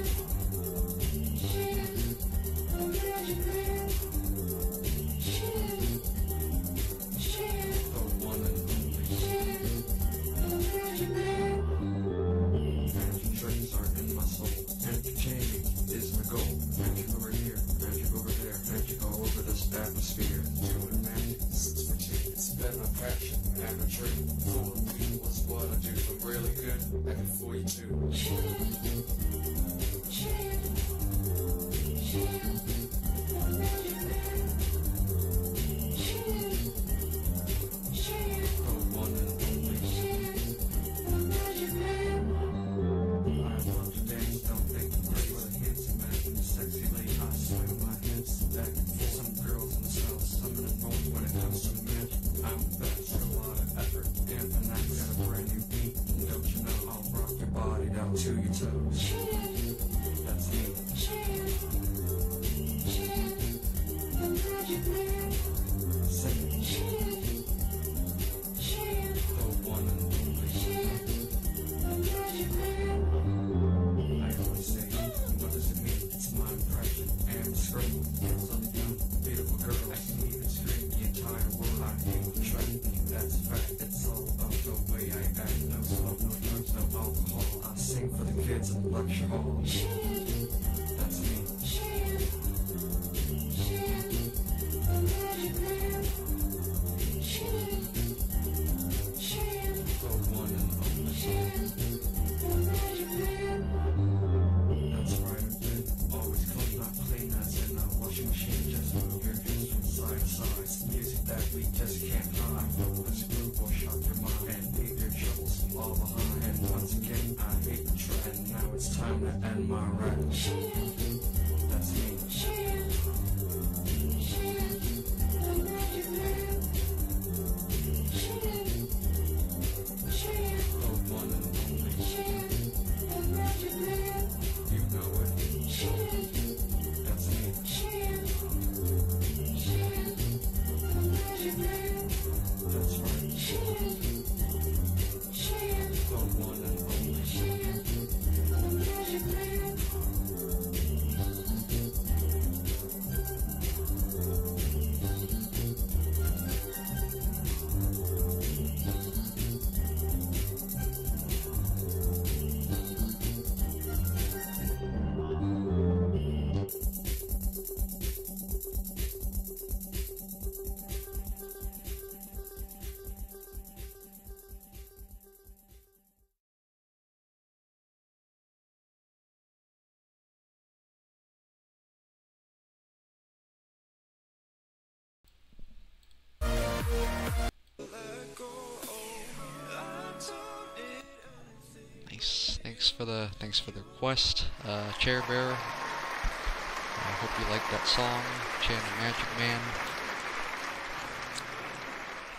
For the
thanks for the request, uh, Chair Bear. I hope you like that song, Chan the Magic Man.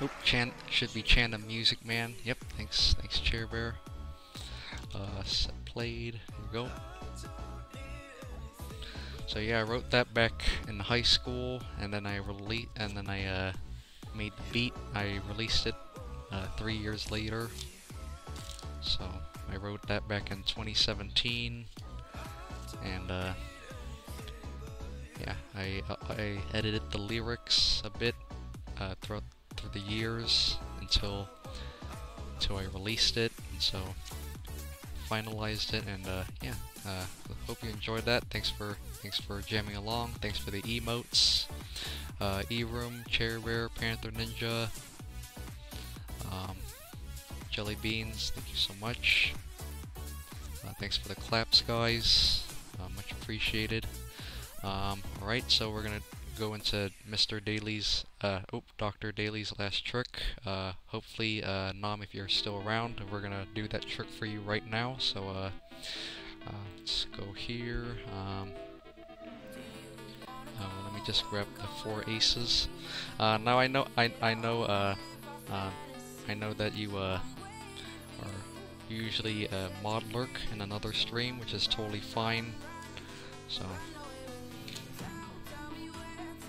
Oop, Chant should be Chant the Music Man. Yep. Thanks, thanks, Chair Bear. Uh, set played. Here we go. So yeah, I wrote that back in high school, and then I released, and then I uh, made the beat. I released it uh, three years later. So I wrote that back in 2017, and uh, yeah, I uh, I edited the lyrics a bit uh, throughout through the years until until I released it, and so finalized it, and uh, yeah, uh, hope you enjoyed that. Thanks for thanks for jamming along. Thanks for the emotes, uh, Eram, Chair Bear, Panther Ninja. Jelly Beans, thank you so much. Uh, thanks for the claps, guys. Uh, much appreciated. Um, Alright, so we're gonna go into Mr. Daley's, uh, oh, Dr. Daley's last trick. Uh, hopefully, uh, Nom, if you're still around, we're gonna do that trick for you right now. So, uh, uh let's go here. Um, uh, let me just grab the four aces. Uh, now I know, I, I know, I know that you, are usually a mod lurk in another stream, which is totally fine. So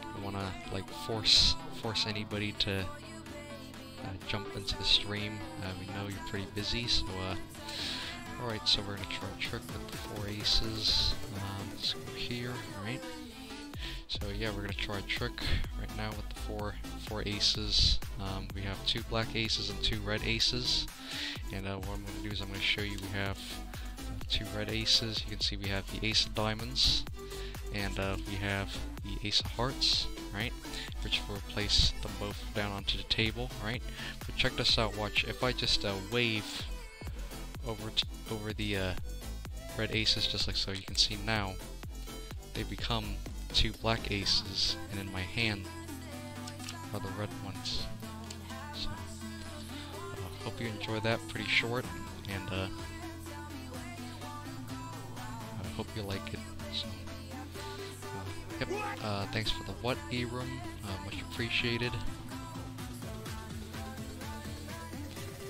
I don't wanna like force force anybody to uh, jump into the stream. Uh, we know you're pretty busy, so uh, alright, so we're gonna try a trick with the four aces. Um, let's go here, alright. So yeah, we're gonna try a trick right now with four four aces. Um, we have two black aces and two red aces. And uh, what I'm gonna do is I'm gonna show you we have uh, two red aces. You can see we have the ace of diamonds, and uh, we have the ace of hearts, right? Which will place them both down onto the table, right? But check this out. Watch. If I just uh, wave over over the uh, red aces, just like so, you can see now they become two black aces, and in my hand are the red ones. So, uh, hope you enjoy that. Pretty short, and uh, I hope you like it. So, uh, yep. Uh, thanks for the what, Eram. Uh, much appreciated.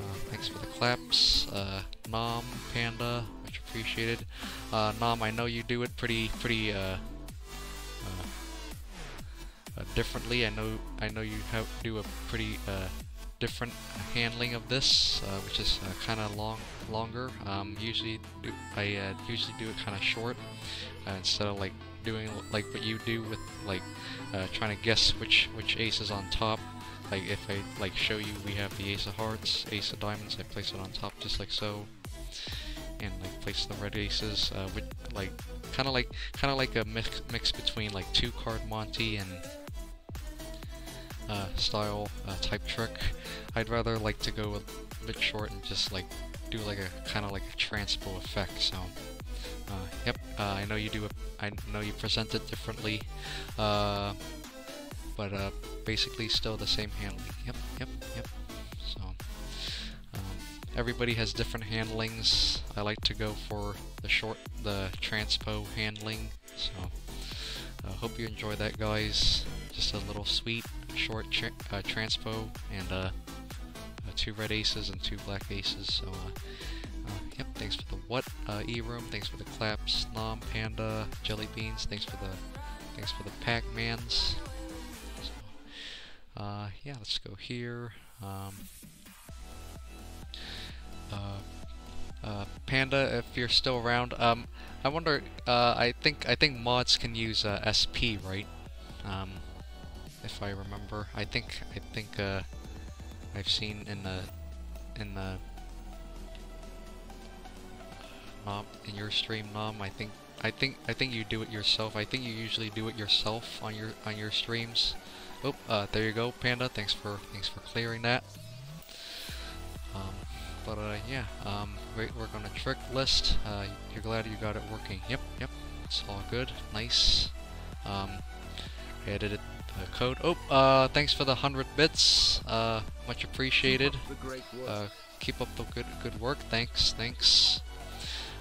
Uh, thanks for the claps. Uh, Nom, Panda, much appreciated. Uh, Nom, I know you do it pretty, pretty, uh, differently. I know, I know you have do a pretty uh, different handling of this, uh, which is uh, kind of long, longer. Um, usually, do, I uh, usually do it kind of short instead of like doing like what you do with like trying to guess which which ace is on top. Like if I like show you we have the ace of hearts, ace of diamonds, I place it on top just like so, and like place the red aces uh, with like kind of like kind of like a mix mix between like two card Monte and uh, style uh, type trick. I'd rather like to go a bit short and just like do like a kind of like a transpo effect. So, uh, yep, uh, I know you do. A, I know you present it differently, uh, but uh, basically still the same handling. Yep, yep, yep. So, um, everybody has different handlings. I like to go for the short, the transpo handling. So, uh, hope you enjoy that, guys. Just a little sweet, short tra uh, transpo, and uh, uh, two red aces and two black aces. So, uh, uh, yep. Thanks for the what, uh, Eram. Thanks for the claps, Nom, Panda, Jelly Beans. Thanks for the, thanks for the Pac-Mans. So, yeah. Let's go here. Um, uh, Panda, if you're still around, um, I wonder. Uh, I think I think mods can use uh, SP, right? Um, if I remember, I think I think uh, I've seen in the in the Nom in your stream, Nom. I think I think I think you do it yourself. I think you usually do it yourself on your on your streams. Oh, uh, there you go, Panda. Thanks for thanks for clearing that. Um, but uh, yeah, um, we, we're gonna trick list. Uh, you're glad you got it working. Yep, yep, it's all good. Nice. Um, edited the code. Oh, uh, thanks for the hundred bits. Uh, much appreciated. Uh, keep up the good good work. Thanks, thanks.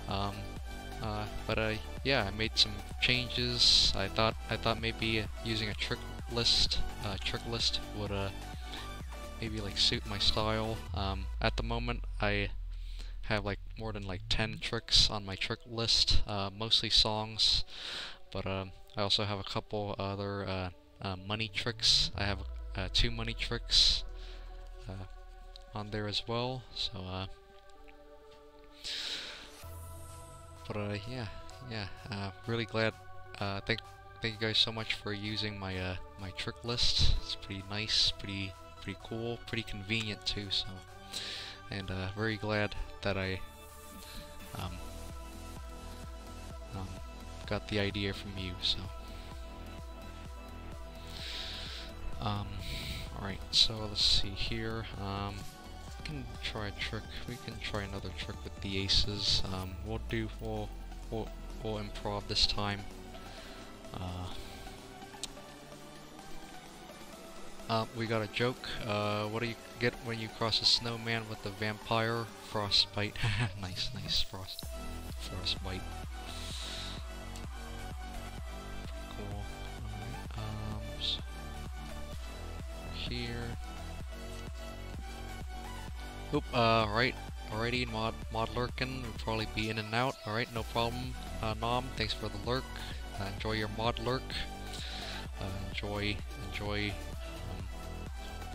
Um, uh, but uh, yeah, I made some changes. I thought I thought maybe using a trick list, uh, trick list would uh maybe like suit my style. Um, at the moment, I have like more than like 10 tricks on my trick list, uh, mostly songs, but um, I also have a couple other uh, money tricks. I have uh, two money tricks uh, on there as well. So, uh, but uh, yeah, yeah, uh, really glad. Thank, thank you guys so much for using my uh, my trick list. It's pretty nice, pretty pretty cool, pretty convenient too. So, and uh, very glad that I um, um, got the idea from you. So, um, all right. So let's see here. Um, we can try a trick. We can try another trick with the aces. Um, we'll do. We'll we'll we'll improv this time. Uh, Uh, we got a joke. Uh, what do you get when you cross a snowman with a vampire? Frostbite. nice, nice. Frost. Frostbite. Here. Oop, uh, right. Alrighty, Mod, Mod Lurkin will probably be in and out. Alright, no problem. uh, Nom, thanks for the lurk. Uh, enjoy your mod lurk. Uh, enjoy, enjoy um,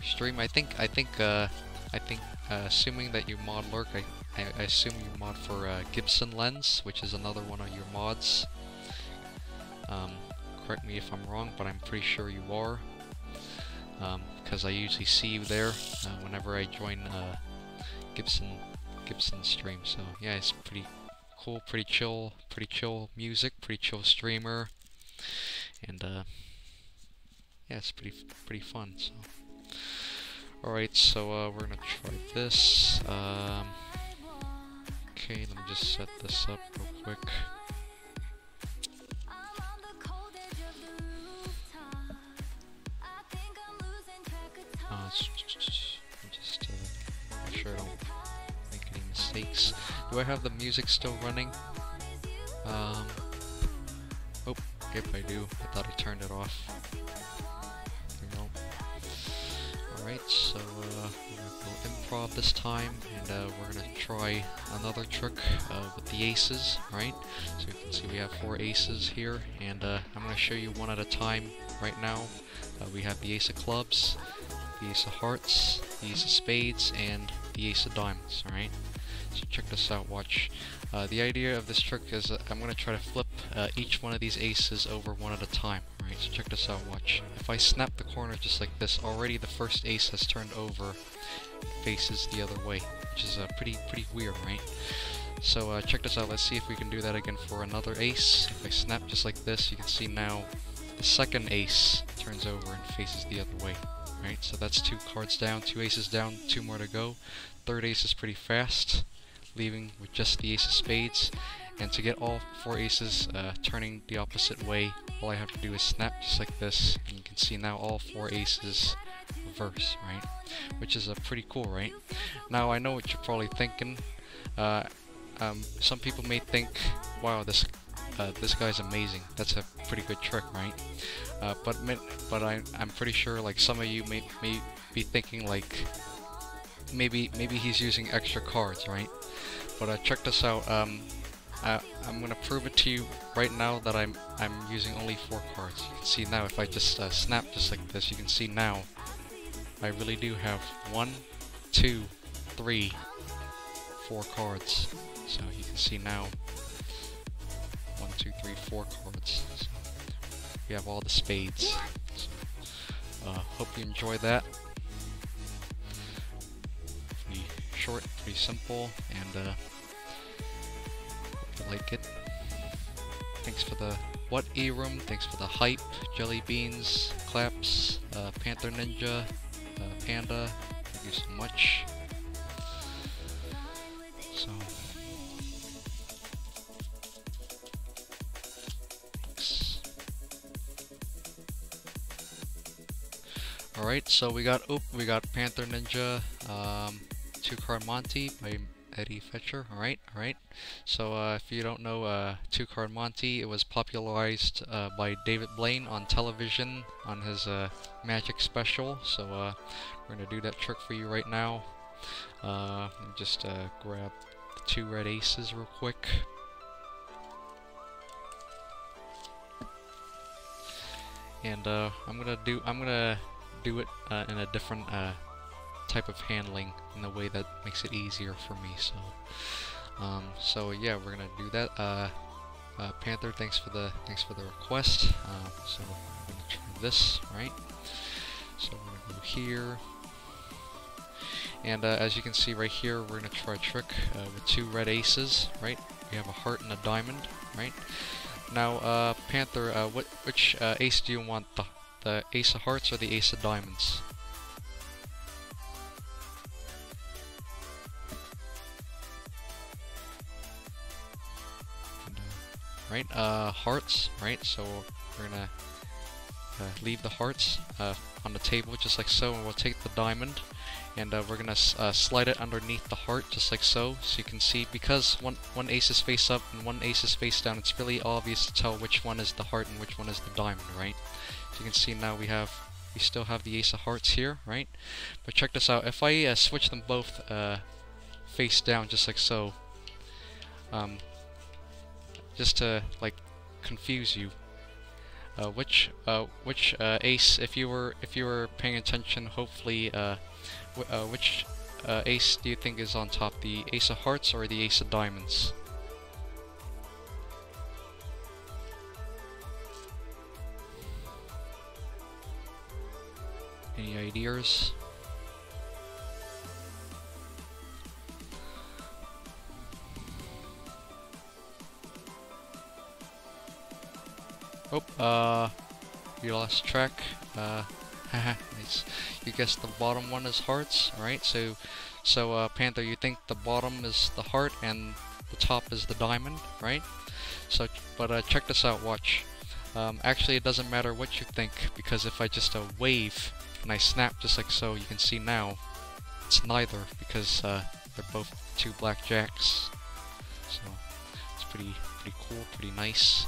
stream. I think, I think, uh, I think, uh, assuming that you mod lurk, I, I, I assume you mod for uh, Gibson Lens, which is another one of your mods. Um, correct me if I'm wrong, but I'm pretty sure you are. Because I usually see you there uh, whenever I join uh, Gibson Gibson stream. So yeah, it's pretty cool, pretty chill, pretty chill music, pretty chill streamer, and uh, yeah, it's pretty pretty fun. So all right, so uh, we're gonna try this. Um, okay, let me just set this up real quick. Uh, s- just uh, make sure I don't make any mistakes. Do I have the music still running? Um, oh, yep I do. I thought I turned it off. We. Alright, so uh, we're gonna go improv this time, and uh, we're gonna try another trick uh, with the aces, right? So you can see we have four aces here, and uh, I'm gonna show you one at a time right now. Uh, we have the ace of clubs, the ace of hearts, the ace of spades, and the ace of diamonds, alright? So check this out, watch. Uh, the idea of this trick is that I'm going to try to flip uh, each one of these aces over one at a time, alright? So check this out, watch. If I snap the corner just like this, already the first ace has turned over faces the other way, which is uh, pretty pretty weird, right? So uh, check this out, let's see if we can do that again for another ace. If I snap just like this, you can see now the second ace turns over and faces the other way. Right, so that's two cards down, two aces down, two more to go. Third ace is pretty fast, leaving with just the ace of spades. And to get all four aces uh, turning the opposite way, all I have to do is snap just like this, and you can see now all four aces reverse, right? Which is uh, pretty cool, right? Now I know what you're probably thinking. Uh, um, some people may think, wow, this uh, this guy's amazing. That's a pretty good trick, right? Uh, but but I I'm pretty sure like some of you may may be thinking like maybe maybe he's using extra cards, right? But uh, check this out. Um, I, I'm gonna prove it to you right now that I'm I'm using only four cards. You can see now if I just uh, snap just like this, you can see now I really do have one, two, three, four cards. So you can see now one, two, three, four cards. We have all the spades. So, uh, hope you enjoy that. Pretty short, pretty simple, and uh, hope you like it. Thanks for the what e room. Thanks for the hype, jelly beans, claps, uh, Panther Ninja, uh, Panda. Thank you so much. So. Alright, so we got oop, we got Panther Ninja, um, Two Card Monte by Eddie Fetcher. Alright, alright. So uh, if you don't know uh, Two Card Monte, it was popularized uh, by David Blaine on television on his uh, Magic special. So uh, we're gonna do that trick for you right now. Uh, just grab the two red aces real quick. And I'm gonna do I'm gonna do it uh, in a different uh, type of handling in a way that makes it easier for me. So, um, so yeah, we're gonna do that. Uh, uh, Panther, thanks for the thanks for the request. Um, so we're gonna try this, right? So we're gonna go here, and uh, as you can see right here, we're gonna try a trick uh, with two red aces, right? We have a heart and a diamond, right? Now, Panther, what which ace do you want? The the ace of hearts or the ace of diamonds? Right, uh, hearts, right? So we're gonna uh, leave the hearts uh, on the table just like so, and we'll take the diamond, and uh, we're gonna uh, slide it underneath the heart just like so, so you can see because one one ace is face up and one ace is face down. It's really obvious to tell which one is the heart and which one is the diamond, right? You can see now we have we still have the ace of hearts here, right? But check this out. If I uh, switch them both uh, face down just like so, um, just to like confuse you. Uh, which uh, which uh, ace, if you were if you were paying attention, hopefully, uh, wh- which ace do you think is on top, the ace of hearts or the ace of diamonds? Any ideas? Oh, uh, you lost track. Uh. You guessed the bottom one is hearts, right? So, so, uh, Panther, you think the bottom is the heart and the top is the diamond, right? So, but, uh, check this out, watch. Um, actually, it doesn't matter what you think, because if I just, uh, wave and I snap just like so, you can see now, it's neither, because, uh, they're both two black jacks. So, it's pretty, pretty cool, pretty nice.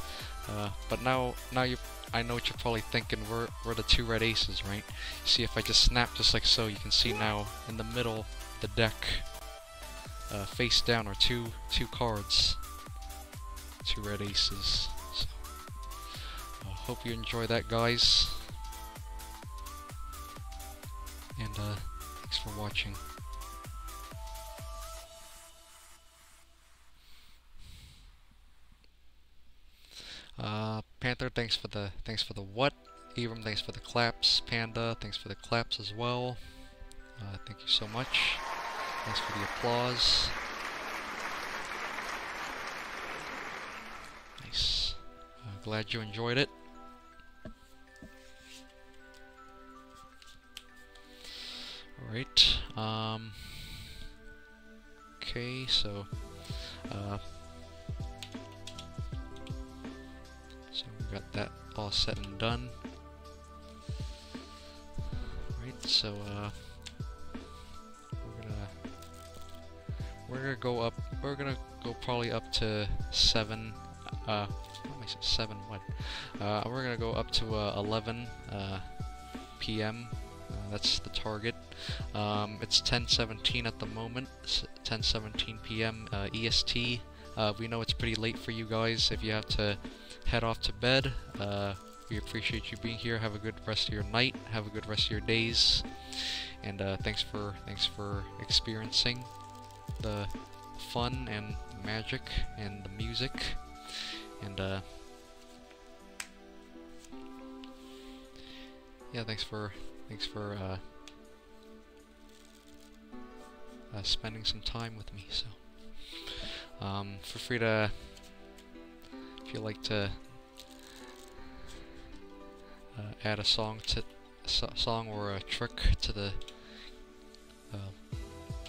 Uh, but now, now you, I know what you're probably thinking. We're, we're the two red aces, right? See, if I just snap just like so, you can see now in the middle, the deck, uh, face down, are two, two cards, two red aces. So, hope you enjoy that, guys. And uh, thanks for watching. Uh, Panther, thanks for the thanks for the what. Eram, thanks for the claps. Panda, thanks for the claps as well. Uh, thank you so much. Thanks for the applause. Nice. Uh, glad you enjoyed it. Alright. Um. Okay, so. Uh, So we got that all set and done. Right, so uh we're gonna we're gonna go up we're gonna go probably up to seven uh seven what? Uh we're gonna go up to uh eleven uh PM. Uh, that's the target. Um, it's 10:17 at the moment. 10:17 p.m. Uh, EST. Uh, we know it's pretty late for you guys. If you have to head off to bed. Uh, we appreciate you being here. Have a good rest of your night. Have a good rest of your days. And uh, thanks for thanks for experiencing the fun and magic and the music. And uh, yeah, thanks for thanks for uh, uh, spending some time with me. So um, feel free to if you like to uh, add a song to so song or a trick to the uh,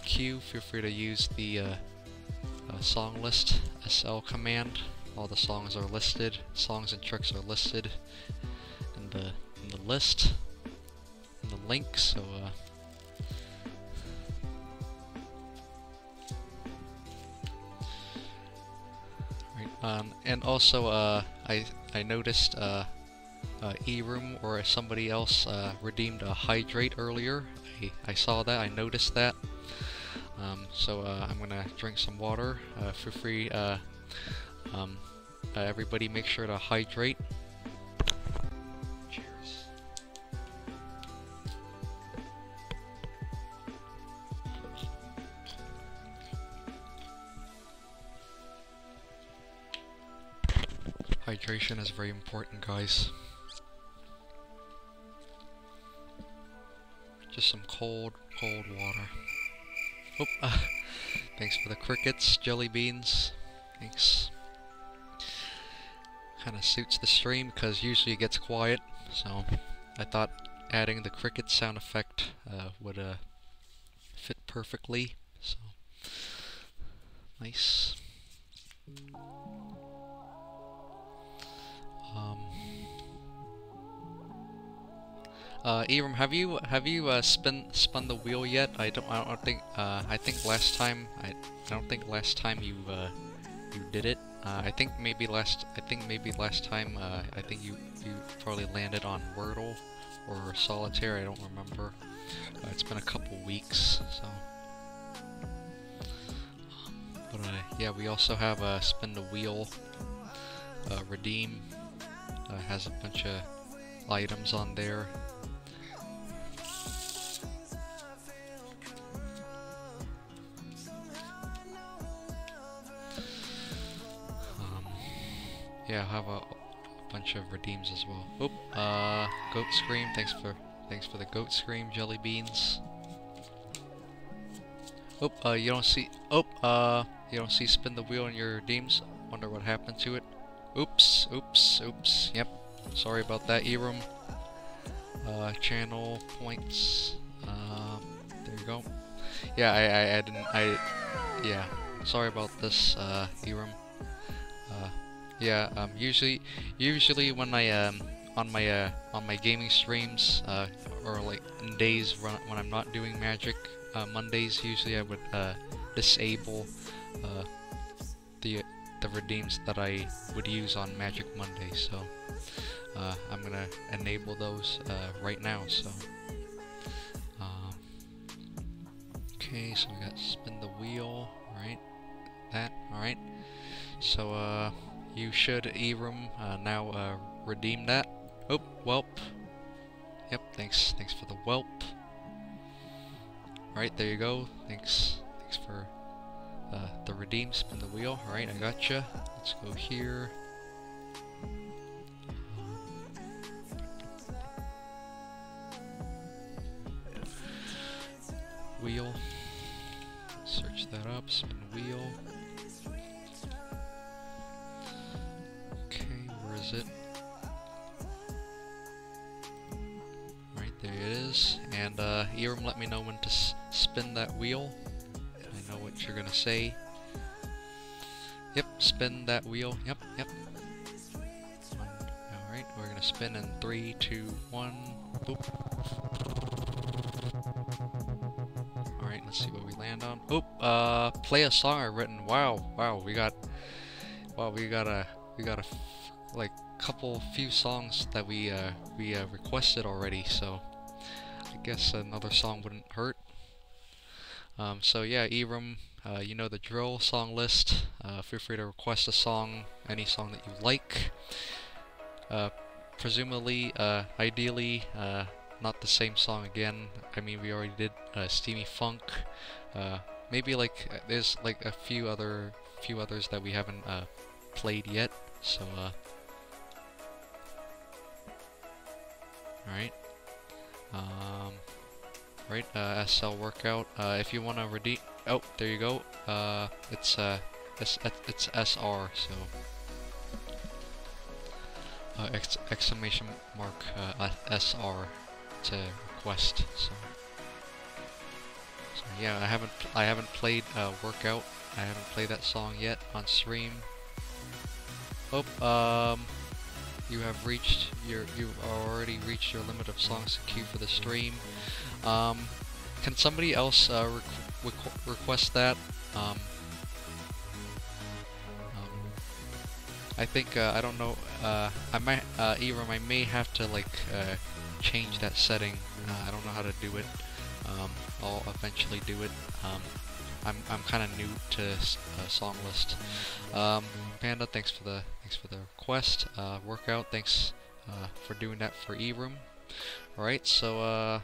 queue, feel free to use the uh, uh song list SL command. All the songs are listed. Songs and tricks are listed in the in the list in the link. So. Um, and also, uh, I I noticed uh, uh, Eram or somebody else uh, redeemed a hydrate earlier. I, I saw that. I noticed that. Um, so uh, I'm gonna drink some water. Uh, feel free. Um, everybody, make sure to hydrate. Hydration is very important, guys. Just some cold, cold water. Oh, uh, thanks for the crickets, jelly beans. Thanks. Kind of suits the stream because usually it gets quiet, so I thought adding the cricket sound effect uh, would uh, fit perfectly. So nice. Um, uh, have you have you uh, spun the wheel yet? I don't. I don't think. Uh, I think last time. I, don't think last time you uh, you did it. Uh, I think maybe last. I think maybe last time. Uh, I think you you probably landed on Wordle or Solitaire. I don't remember. Uh, it's been a couple weeks, so. But uh, yeah, we also have a spin the wheel uh, redeem. Uh, has a bunch of items on there. Um, yeah, I have a, a bunch of redeems as well. Oh, uh, goat scream. Thanks for thanks for the goat scream jelly beans. Oh, uh, you don't see. Oh, uh, you don't see spin the wheel in your redeems. Wonder what happened to it. Oops, oops, oops. Yep. Sorry about that, Eram. Uh, channel points. Um, there you go. Yeah, I, I, I didn't. I, yeah. Sorry about this, uh, Eram. Uh, yeah. Um, usually, usually when I um on my uh on my gaming streams uh or like days when, when I'm not doing magic uh, Mondays usually I would uh disable uh the the redeems that I would use on Magic Monday so uh, I'm gonna enable those uh, right now so um, okay so we got spin the wheel right that alright so uh you should Eram uh, now uh, redeem that oh whelp yep thanks thanks for the whelp Alright, there you go. Thanks thanks for uh, the redeem, spin the wheel. Alright, I gotcha. Let's go here. Wheel. Search that up, spin the wheel. Okay, where is it? Right there it is. And uh, Eram, let me know when to spin that wheel. Know what you're gonna say. Yep, spin that wheel. Yep, yep. Alright, we're gonna spin in three, two, one. Boop. Alright, let's see what we land on. Oop, uh, play a song I've written. Wow, wow, we got, wow, we got a, we got a, like, couple, few songs that we, uh, we, uh, requested already, so I guess another song wouldn't hurt. Um, so yeah, Eram, uh, you know the drill, song list. Uh, feel free to request a song, any song that you like. Uh, presumably, uh, ideally, uh, not the same song again. I mean, we already did uh, Steamy Funk. Maybe like there's like a few other few others that we haven't played yet. So, all right. Um, right, uh, SL workout. Uh, if you want to redeem, oh, there you go. Uh, it's uh, it's it's SR. So, uh, ex exclamation mark uh, SR to request. So, so yeah, I haven't I haven't played uh, workout. I haven't played that song yet on stream. Oh, um, you have reached your you've already reached your limit of songs to queue for the stream. Um, can somebody else uh, requ requ request that? Um, um, I think uh, I don't know. Uh, I might uh, Eram, I may have to like uh, change that setting. Uh, I don't know how to do it. Um, I'll eventually do it. Um, I'm I'm kind of new to uh, song list. Um, Panda, thanks for the thanks for the request. Uh, workout, thanks uh, for doing that for Eram. All right, so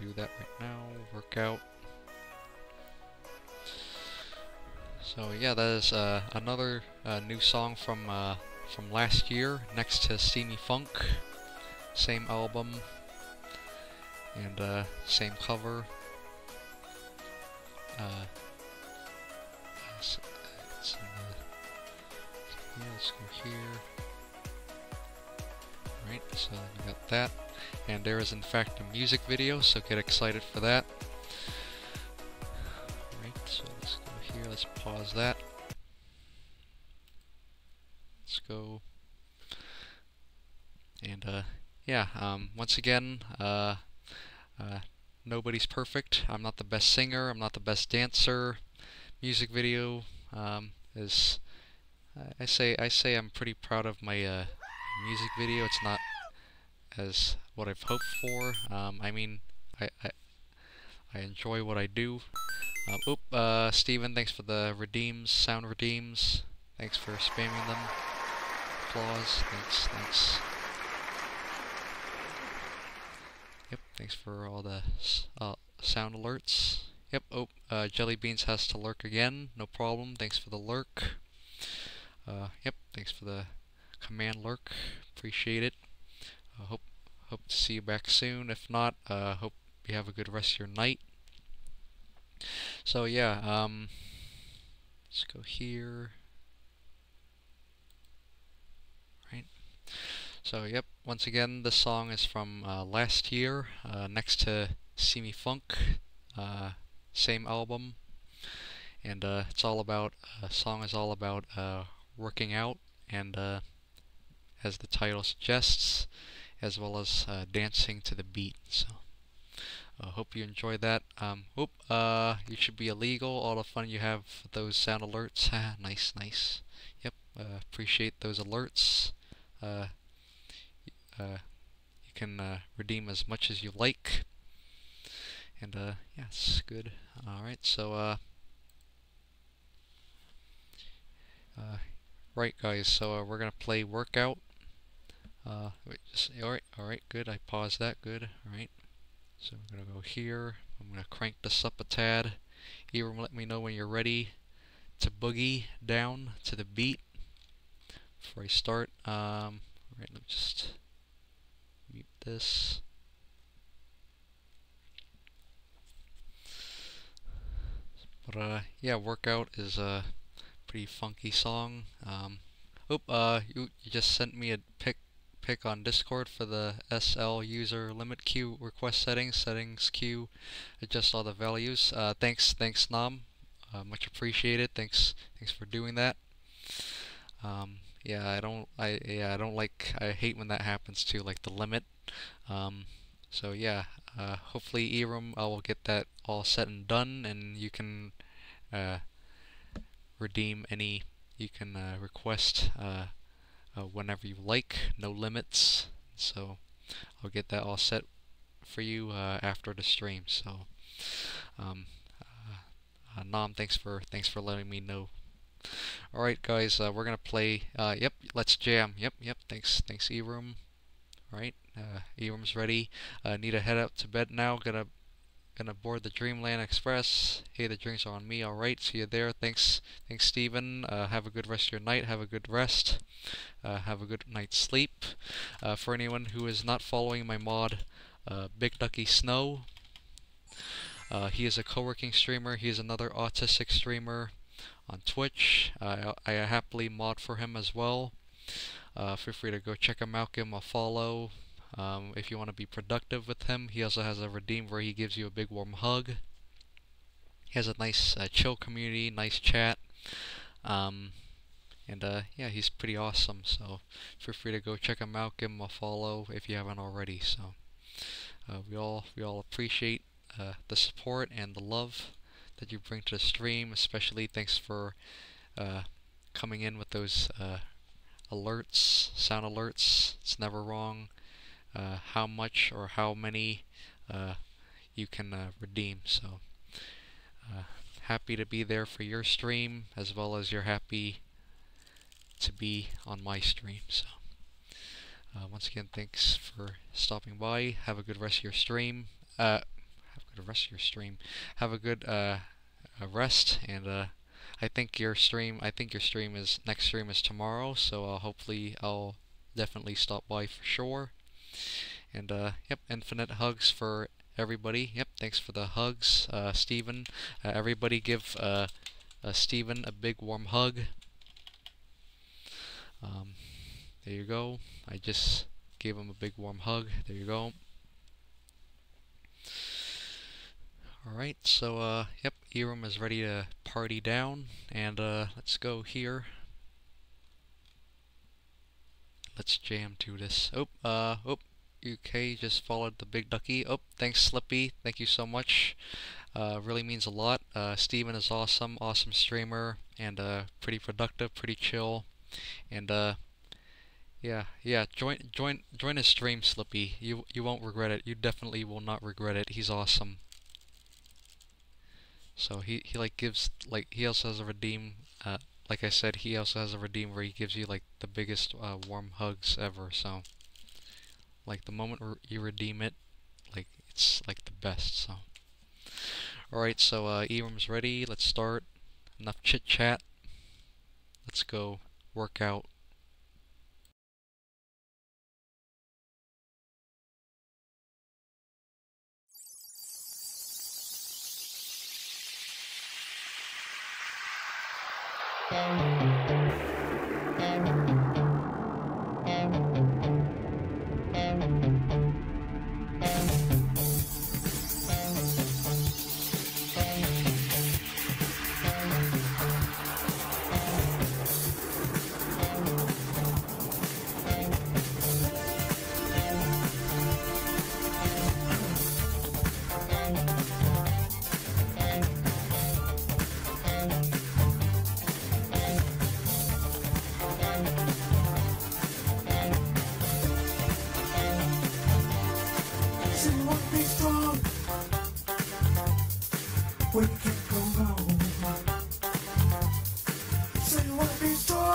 do that right now. Workout. So yeah, that is uh, another uh, new song from uh, from last year, next to Steamy Funk. Same album and uh, same cover. Uh, it's, it's the, let's go here. Right, so we got that. And there is in fact a music video, so get excited for that. Right, so let's go here, let's pause that. Let's go. And uh, yeah, um, once again, uh, uh, nobody's perfect. I'm not the best singer. I'm not the best dancer. Music video um, is. I- I say I say I'm pretty proud of my uh, music video. It's not as what I've hoped for. Um, I mean, I, I I enjoy what I do. Um, oop, uh, Steven, thanks for the redeems, sound redeems. Thanks for spamming them. Applause, Thanks, thanks. Yep, thanks for all the uh, sound alerts. Yep, oh, uh, Jelly Beans has to lurk again. No problem. Thanks for the lurk. Uh, yep, thanks for the command lurk. Appreciate it. Uh, hope hope to see you back soon. If not, uh, hope you have a good rest of your night. So yeah, um, let's go here. Right. So yep, once again, this song is from uh, last year, uh, next to Steamy Funk, uh, same album, and uh, it's all about. Uh, song is all about uh, working out, and as the title suggests, as well as uh, dancing to the beat. So. I uh, hope you enjoy that. Um, oop, uh, you should be illegal. All the fun you have those sound alerts. Ah, nice, nice. Yep, uh, appreciate those alerts. Uh, uh, you can uh, redeem as much as you like. And, uh, yeah, good. Alright, so, uh, uh, right, guys, so uh, we're gonna play workout. Uh, alright, alright, good. I paused that, good. Alright. So I'm gonna go here. I'm gonna crank this up a tad. Eram, let me know when you're ready to boogie down to the beat. Before I start, um, alright, let me just mute this. But uh, yeah, workout is a pretty funky song. Um, oop, uh, you, you just sent me a pic pick on Discord for the SL user limit queue request settings, settings queue, adjust all the values. Uh, thanks, thanks Nam, uh, much appreciated. Thanks, thanks for doing that. Um, yeah, I don't, I yeah, I don't like, I hate when that happens too, like the limit. Um, so yeah, uh, hopefully Eram, I will get that all set and done, and you can uh, redeem any, you can uh, request. Uh, whenever you like, no limits. So I'll get that all set for you uh, after the stream. So um, uh, uh, Nam, thanks for thanks for letting me know. All right, guys, uh, we're gonna play. Uh, yep, let's jam. Yep, yep. Thanks, thanks, Eram. All right, uh, Eram's ready. Need to head up to bed now. Gonna gonna board the Dreamland Express. Hey, the drinks are on me. All right, see you there. Thanks, thanks, Stephen. Uh, have a good rest of your night. Have a good rest. Uh, have a good night's sleep. Uh, for anyone who is not following my mod, uh, Big Ducky Snow, uh, he is a co-working streamer. He is another autistic streamer on Twitch. I I happily mod for him as well. Uh, feel free to go check him out, give him a follow. Um, if you want to be productive with him, he also has a redeem where he gives you a big warm hug. He has a nice uh, chill community, nice chat. Um, and uh, yeah, he's pretty awesome. So feel free to go check him out, give him a follow if you haven't already. So uh, we all we all appreciate uh, the support and the love that you bring to the stream. Especially thanks for uh, coming in with those uh, alerts, sound alerts. It's never wrong. Uh, how much or how many uh, you can redeem. So happy to be there for your stream as well as you're happy to be on my stream. So, uh, once again, thanks for stopping by. Have a good rest of your stream. Uh, have a good rest of your stream. Have a good uh, rest, and uh, I think your stream. I think your stream is next stream is tomorrow. So uh, hopefully, I'll definitely stop by for sure. And uh, yep, infinite hugs for everybody. Yep, thanks for the hugs, uh, Steven. Uh, everybody give uh, uh, Steven a big warm hug. Um, there you go. I just gave him a big warm hug. There you go. Alright, so, uh, yep, Eram is ready to party down, and, uh, let's go here. Let's jam to this. Oh, uh, oh, UK just followed the big ducky. Oh, thanks, Slippy. Thank you so much. Uh, really means a lot. Uh, Steven is awesome, awesome streamer, and, uh, pretty productive, pretty chill. And uh yeah, yeah, join join join his stream, Slippy. You you won't regret it. You definitely will not regret it. He's awesome. So he he like gives like he also has a redeem uh like I said, he also has a redeem where he gives you like the biggest uh, warm hugs ever. So, like the moment re you redeem it, like it's like the best. So, all right. So uh, Eram's ready. Let's start. Enough chit chat. Let's go work out.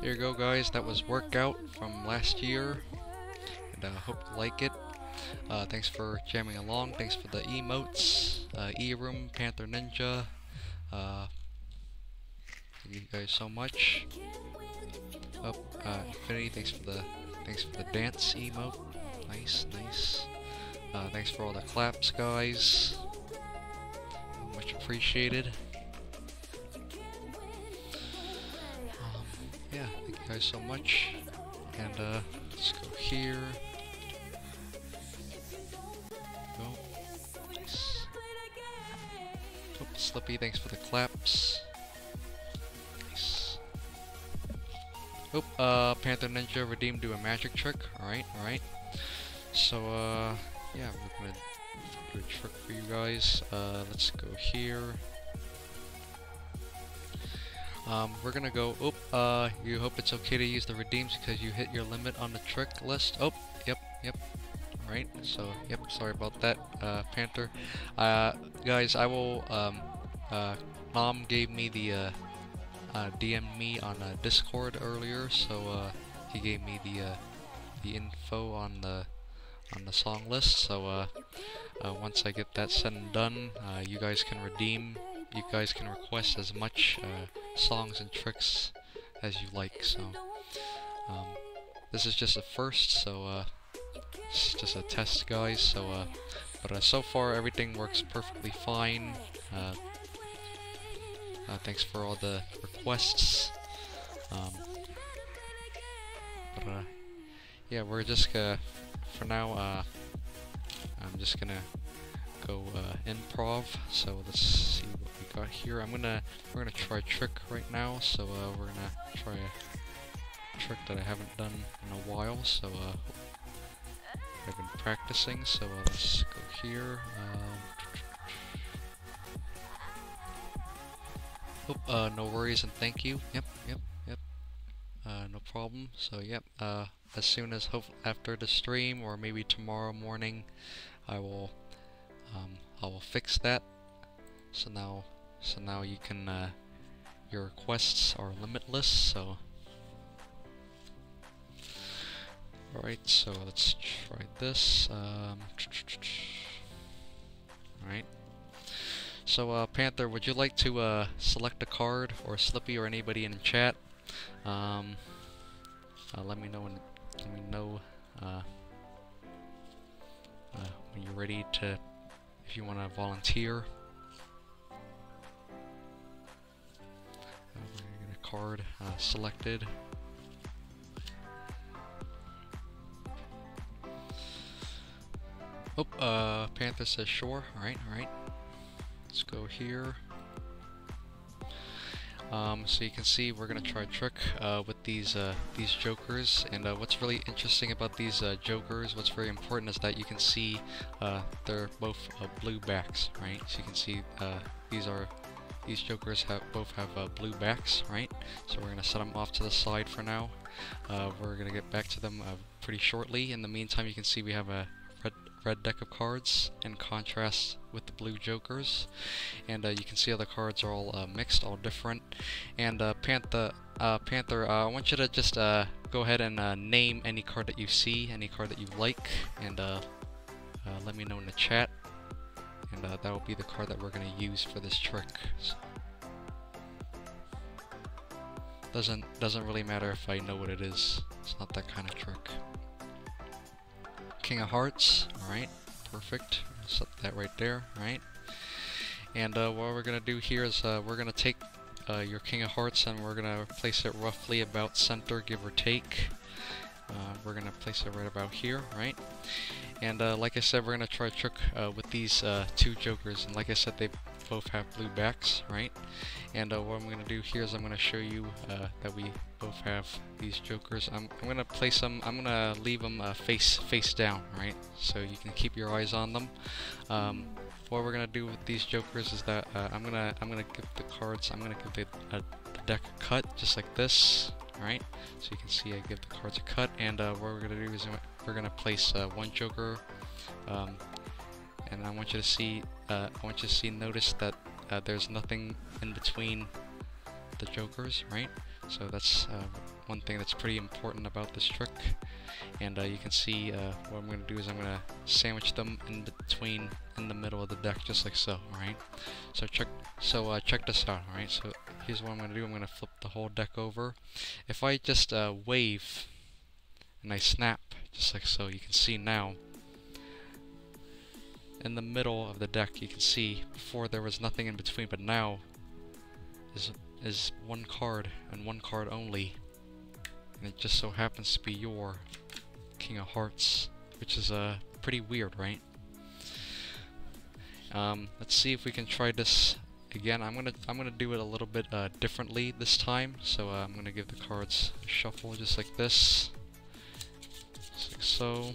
There you go, guys. That was Workout from last year. And I uh, hope you like it. Uh, thanks for jamming along. Thanks for the emotes. Uh, Eram, Panther Ninja. Uh, thank you guys so much. Up, uh, Infinity, thanks for the thanks for the dance emote. Nice, nice. Uh, thanks for all the claps, guys. Much appreciated. Guys so much. And uh, let's go here. Go. Nice. Slippy, thanks for the claps. Nice. Uh, Panther Ninja redeemed do a magic trick. Alright, alright. So, uh, yeah, we're gonna do a trick for you guys. Uh, let's go here. Um, we're gonna go, oh, uh, you hope it's okay to use the redeems because you hit your limit on the trick list. Oh, yep, yep. Alright, so, yep, sorry about that, uh, Panther. Uh, guys, I will, um, uh, Nam gave me the, uh, uh, DM'd me on uh, Discord earlier, so, uh, he gave me the, uh, the info on the, on the song list, so, uh, uh, once I get that said and done, uh, you guys can redeem, you guys can request as much, uh, songs and tricks as you like, so, um, this is just a first, so, uh, it's just a test, guys, so, uh, but, uh, so far everything works perfectly fine, uh, uh, thanks for all the requests, um, but, uh, yeah, we're just gonna, for now, uh, I'm just gonna go uh, improv. So let's see what we got here. I'm gonna we're gonna try trick right now. So uh, we're gonna try a trick that I haven't done in a while. So uh, I've been practicing. So uh, let's go here. Um, oh, uh, no worries and thank you. Yep, yep, yep. Uh, no problem. So yep. As soon as hope after the stream or maybe tomorrow morning, I will um, I will fix that. So now so now you can uh, your requests are limitless. So all right. So let's try this. Um, all right. So uh, Panther, would you like to uh, select a card or Slippy or anybody in chat? Um, uh, let me know when let me know uh, uh, when you're ready to, if you want to volunteer. Get a card uh, selected. Oh, uh, Panther says sure. Alright, alright. Let's go here. Um, so you can see we're gonna try a trick uh, with these uh, these jokers, and uh, what's really interesting about these uh, jokers, what's very important is that you can see uh, they're both uh, blue backs, right? So you can see these are these jokers have both have blue backs, right? So we're gonna set them off to the side for now. we're gonna get back to them pretty shortly. In the meantime, you can see we have a red deck of cards in contrast with the blue jokers. And uh, you can see how the cards are all uh, mixed all different. And uh, Panther uh, Panther uh, I want you to just uh, go ahead and name any card that you see any card that you like. And let me know in the chat. And that will be the card that we're gonna use for this trick. So doesn't doesn't really matter if I know what it is. It's not that kind of trick King of Hearts. Alright, perfect. Set that right there, right? And uh, what we're going to do here is uh, we're going to take uh, your King of Hearts and we're going to place it roughly about center, give or take. Uh, we're going to place it right about here, right? And uh, like I said, we're going to try a trick uh, with these two jokers. And like I said, they both have blue backs, right? And uh, what I'm going to do here is I'm going to show you uh, that we both have these jokers. I'm, I'm going to place them, I'm going to leave them uh, face face down, right? So you can keep your eyes on them. Um, what we're going to do with these jokers is that uh, I'm going to I'm going to give the cards, I'm going to give the, a deck a cut, just like this, right? So you can see I give the cards a cut, and uh, what we're going to do is we're going to place uh, one joker um, and I want you to see, I want you to see, notice that uh, there's nothing in between the jokers, right? So that's uh, one thing that's pretty important about this trick. And uh, you can see uh, what I'm going to do is I'm going to sandwich them in between, in the middle of the deck, just like so. All right. So check, so uh, check this out. All right. So here's what I'm going to do. I'm going to flip the whole deck over. If I just uh, wave and I snap, just like so, you can see now. In the middle of the deck, you can see before there was nothing in between, but now is is one card and one card only. And it just so happens to be your King of Hearts, which is uh, pretty weird, right? Um, let's see if we can try this again. I'm gonna I'm gonna do it a little bit uh, differently this time. So uh, I'm gonna give the cards a shuffle just like this, just like so.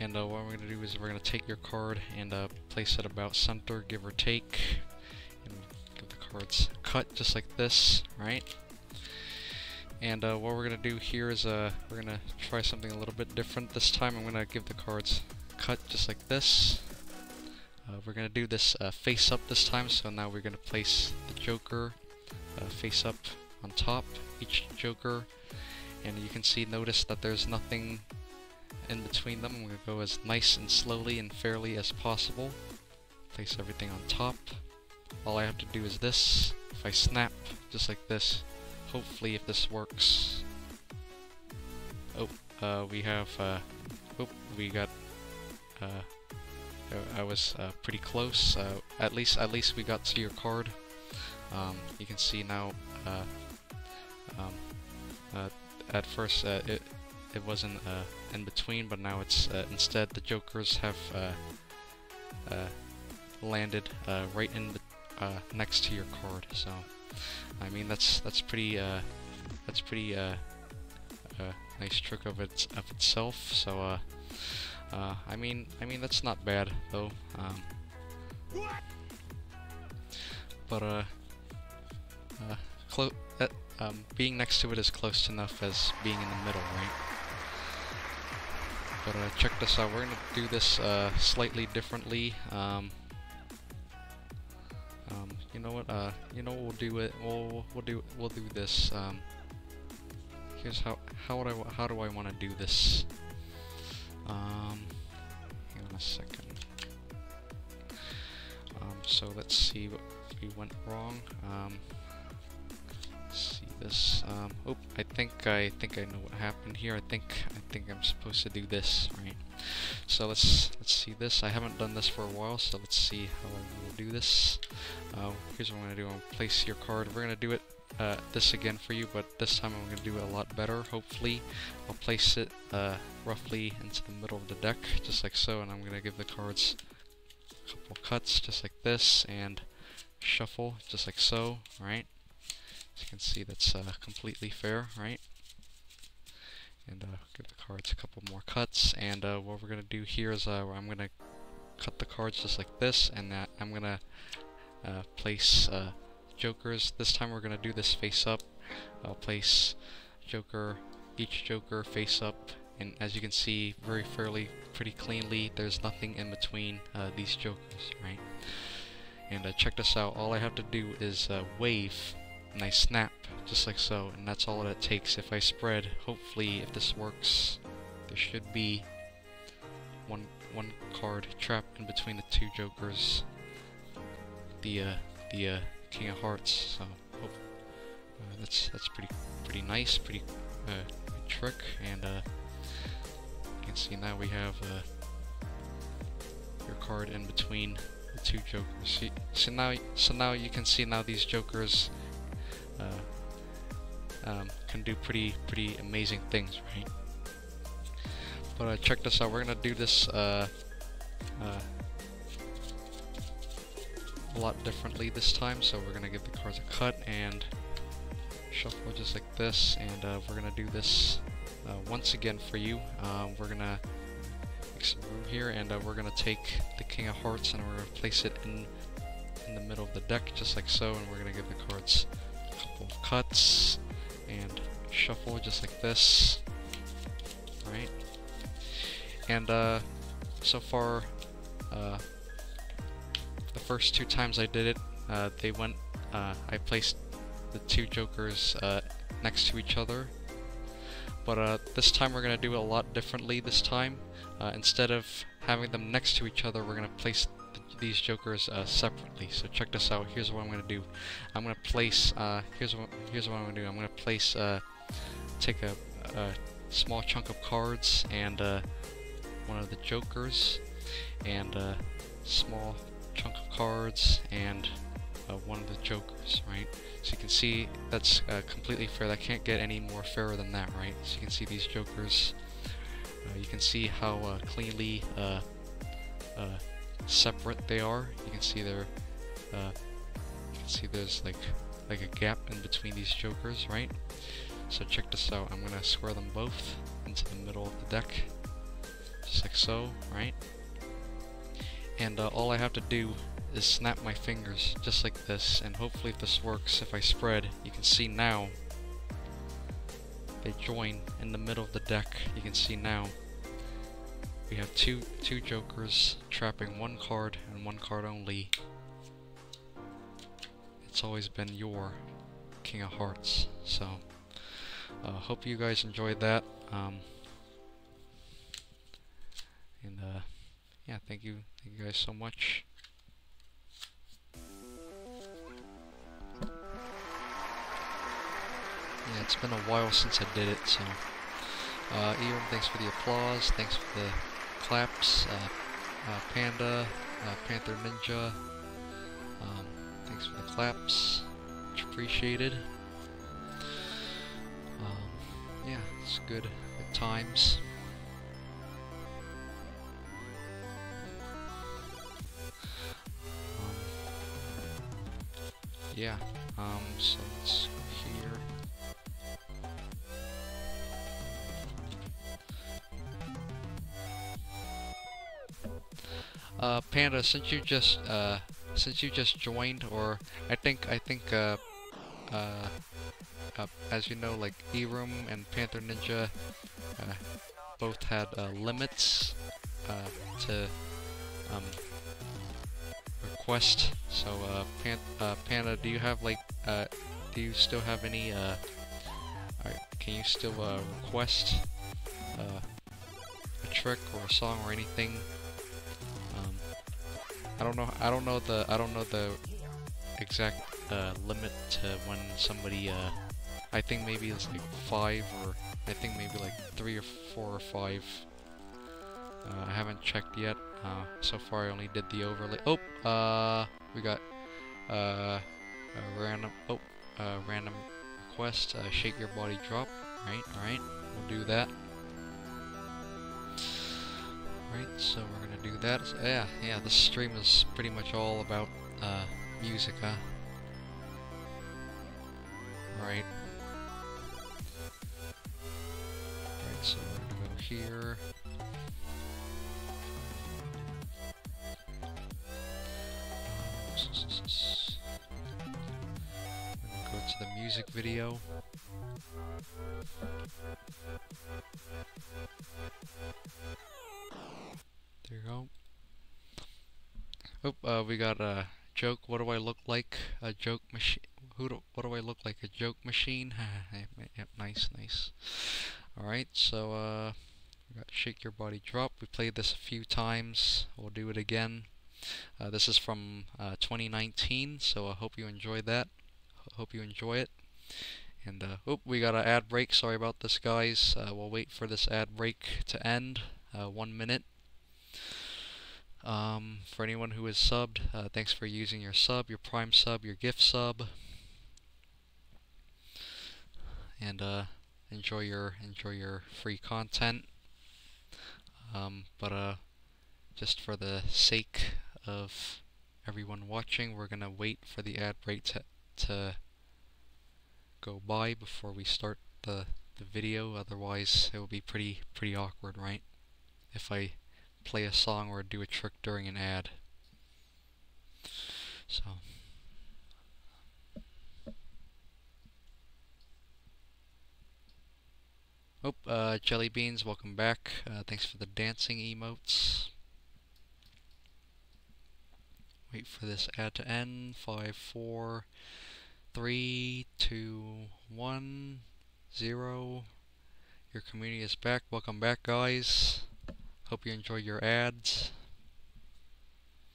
And uh, what we're gonna do is we're gonna take your card and uh, place it about center, give or take, the cards cut just like this, right? And uh, what we're gonna do here is uh, we're gonna try something a little bit different this time. I'm gonna give the cards cut just like this. Uh, we're gonna do this uh, face up this time, so now we're gonna place the Joker uh, face up on top, each Joker, and you can see, notice that there's nothing in between them. I'm gonna go as nice and slowly and fairly as possible. Place everything on top. All I have to do is this. If I snap, just like this, hopefully if this works. Oh, uh, we have, uh, oh, we got, uh, I- I was uh, pretty close. Uh, at least, at least we got to your card. Um, you can see now. Uh, um, uh, at first, uh, it it wasn't uh, in between, but now it's uh, instead the jokers have uh, uh, landed uh, right in the, uh, next to your card. So, I mean that's that's pretty uh, that's pretty uh, uh, nice trick of it of itself. So, uh, uh, I mean I mean that's not bad though. Um, but um, being next to it is close enough as being in the middle, right? But check this out. We're gonna do this slightly differently. Um, um, you know what? Uh, you know what we'll do it. We'll we'll do we'll do this. Um, here's how how would I how do I want to do this? Um, hang on a second. Um, so let's see what we went wrong. Um, see this. Um, oh, I think I think I know what happened here. I think I think I'm supposed to do this, right? So let's let's see this. I haven't done this for a while, so let's see how I will do this. Uh, here's what I'm gonna do. I'm gonna place your card. We're gonna do it uh, this again for you, but this time I'm gonna do it a lot better. Hopefully, I'll place it uh, roughly into the middle of the deck, just like so, and I'm gonna give the cards a couple cuts, just like this, and shuffle, just like so. Right? As you can see, that's uh, completely fair, right? And uh, give the cards a couple more cuts. And uh, what we're gonna do here is uh, I'm gonna cut the cards just like this, and uh, I'm gonna uh, place uh, jokers. This time we're gonna do this face up. I'll place joker, each joker face up, and as you can see, very fairly, pretty cleanly. There's nothing in between uh, these jokers, right? And check this out. All I have to do is wave and I snap just like so and that's all that it takes. If I spread hopefully if this works there should be one one card trapped in between the two jokers. The uh, the uh, King of Hearts so uh, that's that's pretty pretty nice pretty uh, trick and uh, you can see now we have uh, your card in between the two jokers. So now so now you can see now these jokers uh, um, can do pretty pretty amazing things, right? But uh, check this out. We're gonna do this uh, uh, a lot differently this time. So we're gonna give the cards a cut and shuffle just like this, and uh, we're gonna do this once again for you. Um, we're gonna make some room here, and we're gonna take the King of Hearts and we're gonna place it in in the middle of the deck, just like so, and we're gonna give the cards couple of cuts and shuffle just like this right and uh, so far uh, the first two times I did it uh, they went uh, I placed the two jokers uh, next to each other. But uh, this time we're gonna do it a lot differently. This time, instead of having them next to each other, we're gonna place th these jokers uh, separately. So check this out. Here's what I'm gonna do. I'm gonna place. Uh, here's what here's what I'm gonna do. I'm gonna place. Uh, take a, a small chunk of cards and uh, one of the jokers, and a small chunk of cards and uh, one of the jokers, right? So you can see that's uh, completely fair. That can't get any more fairer than that, right? So you can see these jokers. Uh, you can see how uh, cleanly uh, uh, separate they are. You can see they're. Uh, you can see there's like like a gap in between these jokers, right? So check this out. I'm gonna square them both into the middle of the deck, just like so, right? And uh, all I have to do is snap my fingers just like this and hopefully if this works if I spread you can see now they join in the middle of the deck you can see now we have two two jokers trapping one card and one card only it's always been your king of hearts so uh, hope you guys enjoyed that um, and uh, yeah thank you thank you guys so much Yeah, it's been a while since I did it, so. Uh, Ian, thanks for the applause, thanks for the claps. Uh, uh, Panda, uh, Panther Ninja, um, thanks for the claps, much appreciated. Um, yeah, it's good, at times. Um, yeah, um, so let's go here. Uh, Panda, since you just uh, since you just joined, or I think I think uh, uh, uh as you know, like Eram and Panther Ninja uh, both had limits to um, request. So, Pan Panda, do you have like do you still have any can you still request a trick or a song or anything? I don't know. I don't know the. I don't know the exact uh, limit to when somebody. Uh, I think maybe it's like five, or I think maybe like three or four or five. Uh, I haven't checked yet. Uh, so far, I only did the overlay. Oh, uh, we got uh, a random. Oh, random request. Shake your body drop. Right. All right. We'll do that. Right, so we're gonna do that. So, yeah, yeah, this stream is pretty much all about uh, music, huh? So we're gonna go here. Go to the music video. There you go. Oh, uh, we got a joke. What do I look like? A joke machine. Who do? What do I look like? A joke machine? yep, nice, nice. All right, so uh, we got shake your body drop. We played this a few times. We'll do it again. Uh, this is from uh, 2019, so I hope you enjoyed that. Hope you enjoy it. And uh, oh, we got an ad break. Sorry about this, guys. Uh, we'll wait for this ad break to end. Uh, one minute. Um, for anyone who is subbed, uh, thanks for using your sub, your Prime sub, your gift sub, and uh, enjoy your enjoy your free content. Um, but uh, just for the sake of everyone watching, we're gonna wait for the ad break to to go by before we start the the video. Otherwise, it will be pretty pretty awkward, right? If I play a song or do a trick during an ad. So. Oh, uh, Jelly Beans, welcome back. Uh, thanks for the dancing emotes. Wait for this ad to end. Five, four, three, two, one, zero. Your community is back. Welcome back, guys. Hope you enjoy your ads.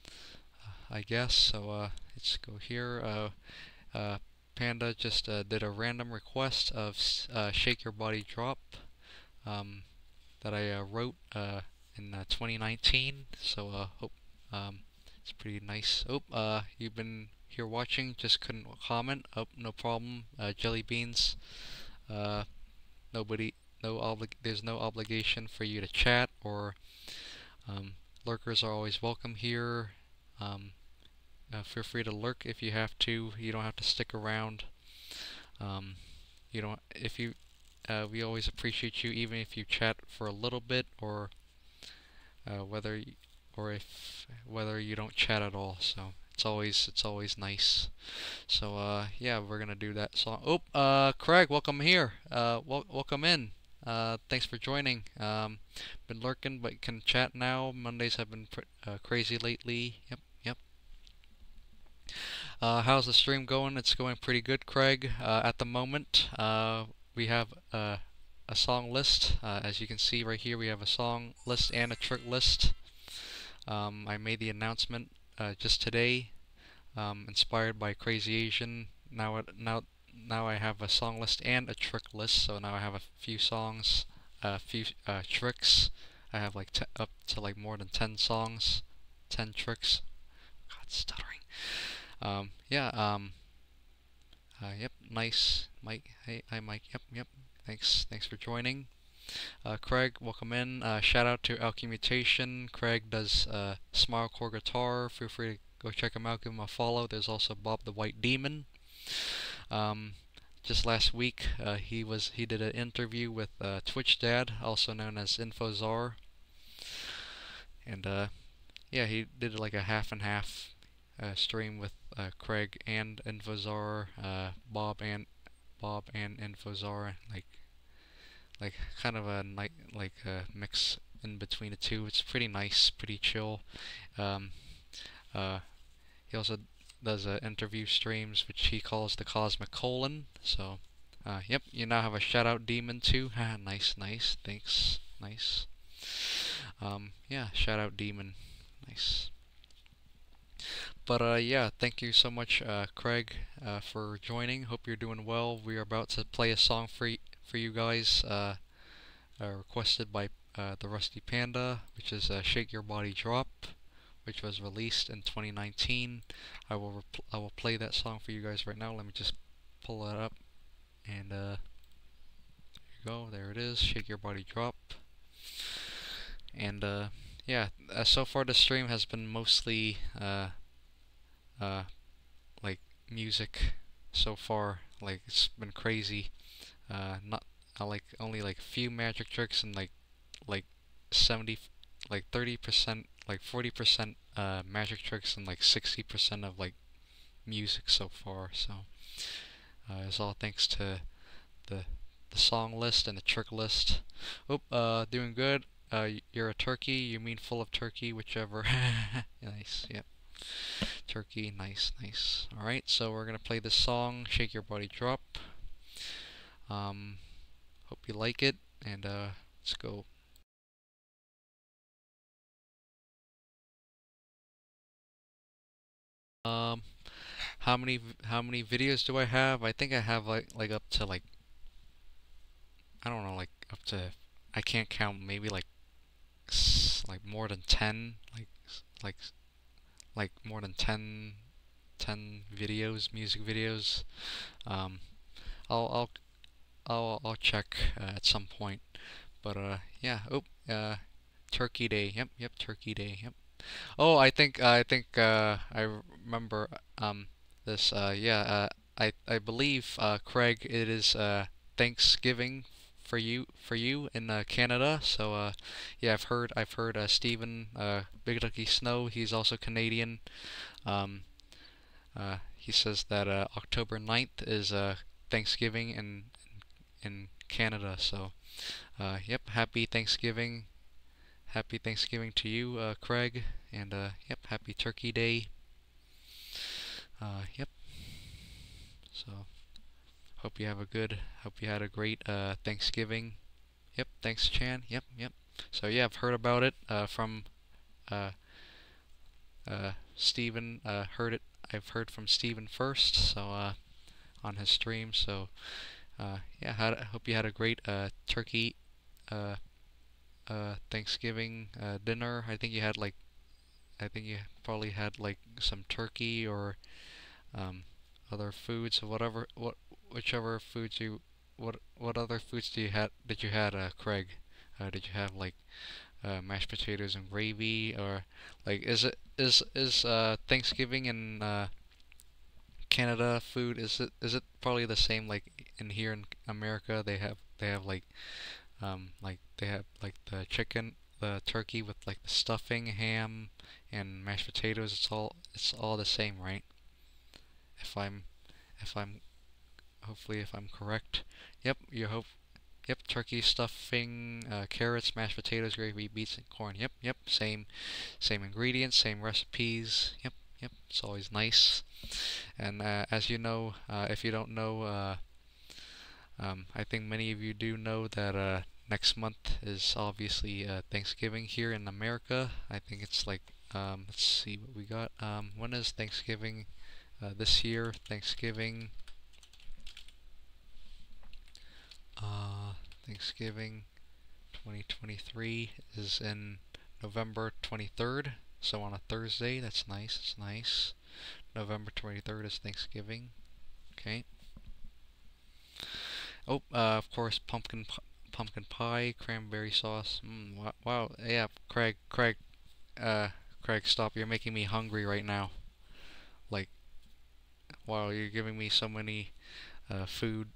Uh, I guess so. Uh, let's go here. Uh, uh, Panda just uh, did a random request of uh, "Shake Your Body Drop" um, that I wrote in uh, 2019. So hope um, it's pretty nice. Oh, you've been here watching, just couldn't comment. Oh, no problem. Jelly beans. Nobody, no. There's no obligation for you to chat or um, lurkers are always welcome here. Um, uh, feel free to lurk if you have to. You don't have to stick around. Um, you don't. If you, uh, we always appreciate you, even if you chat for a little bit or uh, whether y- or if whether you don't chat at all. So it's always it's always nice. So uh, yeah, we're gonna do that song. Oh, uh, Craig, welcome here. Uh, wel- welcome in. Uh, thanks for joining. Um, been lurking, but can chat now. Mondays have been uh, crazy lately. Yep, yep. Uh, how's the stream going? It's going pretty good, Craig. Uh, at the moment, uh, we have a song list. Uh, as you can see right here, we have a song list and a trick list. Um, I made the announcement just today, um, inspired by Crazy Asian. Now, now, now I have a song list and a trick list. So now I have a few songs, a few uh, tricks. I have like up to like more than ten songs, ten tricks. God, stuttering. Um, yeah. Um. Uh, yep. Nice, Mike. Hey, hi, Mike. Yep, yep. Thanks, thanks for joining. Uh, Craig, welcome in. Uh, shout out to Alchemy Mutation. Craig does uh, Smile Core Guitar. Feel free to go check him out. Give him a follow. There's also Bob the White Demon. Um, just last week, uh, he was he did an interview with uh, Twitch Dad, also known as Infozar. And uh, yeah, he did like a half and half uh, stream with uh, Craig and Infozar, uh, Bob and Bob and Infozar, like like kind of a night like a mix in between the two. It's pretty nice, pretty chill. Um, uh, he also does uh, interview streams, which he calls the Cosmic Colon. So, uh, yep, you now have a shout out demon too. Nice, nice, thanks, nice. Um, yeah, shout out demon, nice. But uh, yeah, thank you so much, uh, Craig, uh, for joining. Hope you're doing well. We are about to play a song for for you guys, uh, uh, requested by uh, the Rusty Panda, which is "Shake Your Body Drop," which was released in 2019. I will I will play that song for you guys right now. Let me just pull that up, and uh, there you go. There it is. "Shake Your Body Drop." And uh, yeah, uh, so far the stream has been mostly uh, uh, like music so far. Like it's been crazy. Not like only like a few magic tricks and like like 70 like 30% like 40% uh magic tricks and like 60% of like music so far. So uh, it's all thanks to the the song list and the trick list. Oh, uh, doing good. Uh, you're a turkey. You mean full of turkey, whichever. nice. Yep. Turkey. Nice. Nice. All right. So we're gonna play this song. Shake your body drop. Um, hope you like it, and uh, let's go. Um, how many how many videos do I have? I think I have like like up to like I don't know like up to I can't count maybe like like more than 10 like like like more than 10 10 videos music videos. Um I'll I'll I'll I'll check uh, at some point. But uh yeah oh uh Turkey Day. Yep yep Turkey Day. Yep Oh, I think I think uh, I remember um, this. Uh, yeah, uh, I I believe uh, Craig, it is uh, Thanksgiving for you for you in uh, Canada. So uh, yeah, I've heard I've heard uh, Stephen uh, Big Lucky Snow. He's also Canadian. Um, uh, he says that uh, October 9th is uh, Thanksgiving in in Canada. So uh, yep, happy Thanksgiving. Happy Thanksgiving to you, uh, Craig, and uh, yep, happy Turkey Day. Uh, yep. So hope you have a good, hope you had a great uh, Thanksgiving. Yep, thanks Chan. Yep, yep. So yeah, I've heard about it uh, from uh. Uh, heard it. I've heard from Steven first. So on his stream. So yeah, I hope you had a great turkey uh, Thanksgiving uh, dinner. I think you had like, I think you probably had like some turkey or um, other foods or whatever, what whichever foods you, what what other foods do you had did you had, uh, Craig? Uh, did you have like uh, mashed potatoes and gravy or like is it is is uh, Thanksgiving in uh, Canada food is it is it probably the same like in here in America they have they have like um like they have like the chicken the turkey with like the stuffing ham and mashed potatoes it's all it's all the same right? If I'm if I'm hopefully if I'm correct. Yep you hope yep turkey stuffing uh, carrots mashed potatoes gravy beets and corn. Yep yep same same ingredients same recipes. Yep yep it's always nice. And uh, as you know, uh, if you don't know, uh, um, I think many of you do know that uh, next month is obviously uh, Thanksgiving here in America. I think it's like, um, let's see what we got. Um, when is Thanksgiving uh, this year? Thanksgiving. Uh, Thanksgiving 2023 is in November 23rd. So on a Thursday, that's nice, it's nice. November 23rd is Thanksgiving. Okay. Oh, uh, of course, pumpkin pumpkin pie, cranberry sauce. Mm, wow, wow, yeah, Craig, Craig, uh, Craig, stop! You're making me hungry right now. Like, wow, you're giving me so many uh, food.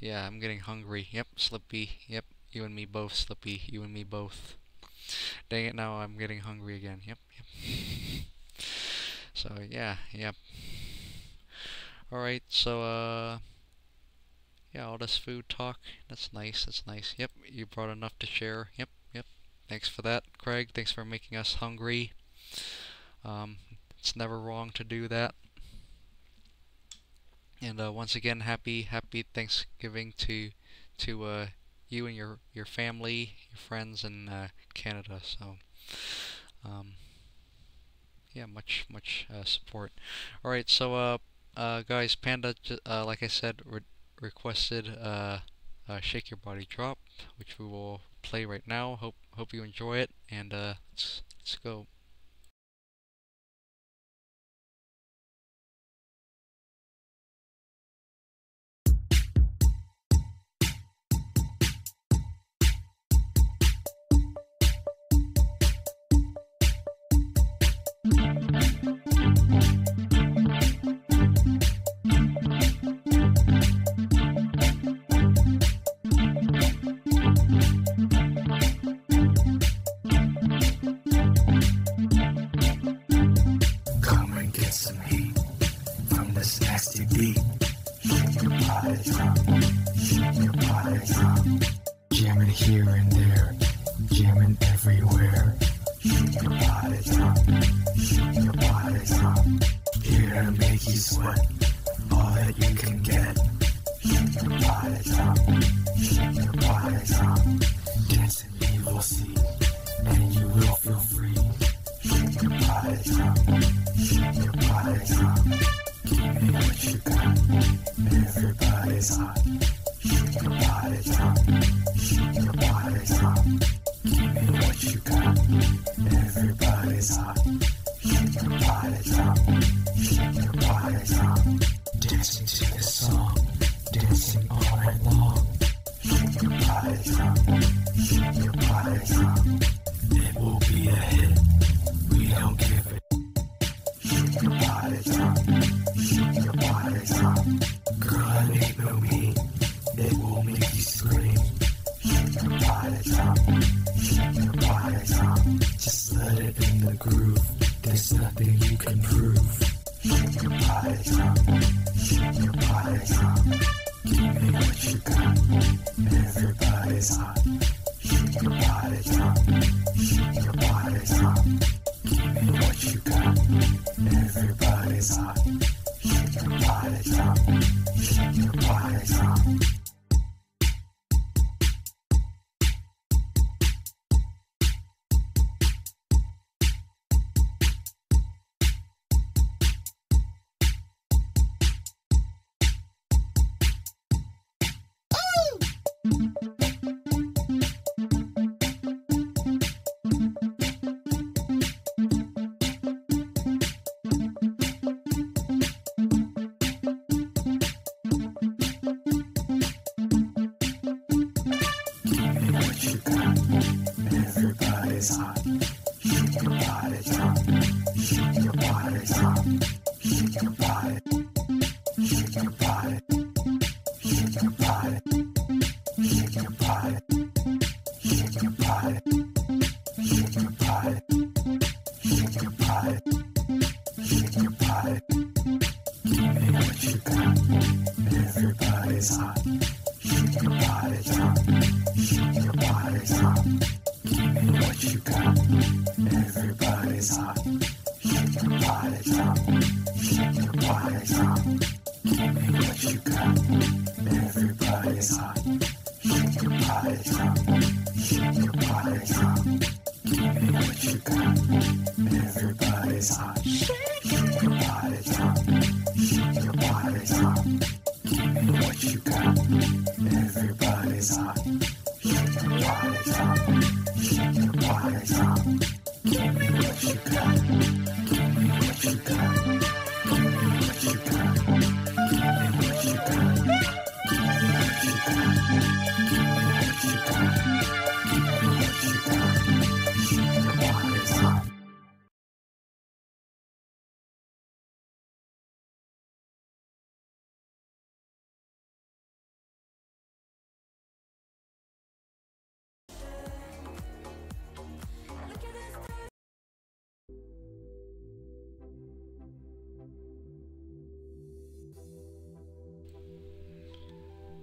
Yeah, I'm getting hungry. Yep, Slippy. Yep, you and me both, Slippy. You and me both. Dang it, now I'm getting hungry again. Yep, yep. So yeah, yep. Alright, so uh yeah, all this food talk, that's nice, that's nice. Yep, you brought enough to share. Yep, yep. Thanks for that, Craig. Thanks for making us hungry. Um it's never wrong to do that. And uh, once again, happy happy Thanksgiving to to uh, you and your your family, your friends in uh, Canada. So, um, yeah, much much uh, support. All right, so uh, uh, guys, Panda, uh, like I said, requested uh, uh, "Shake Your Body Drop," which we will play right now. Hope hope you enjoy it, and uh, let's let's go.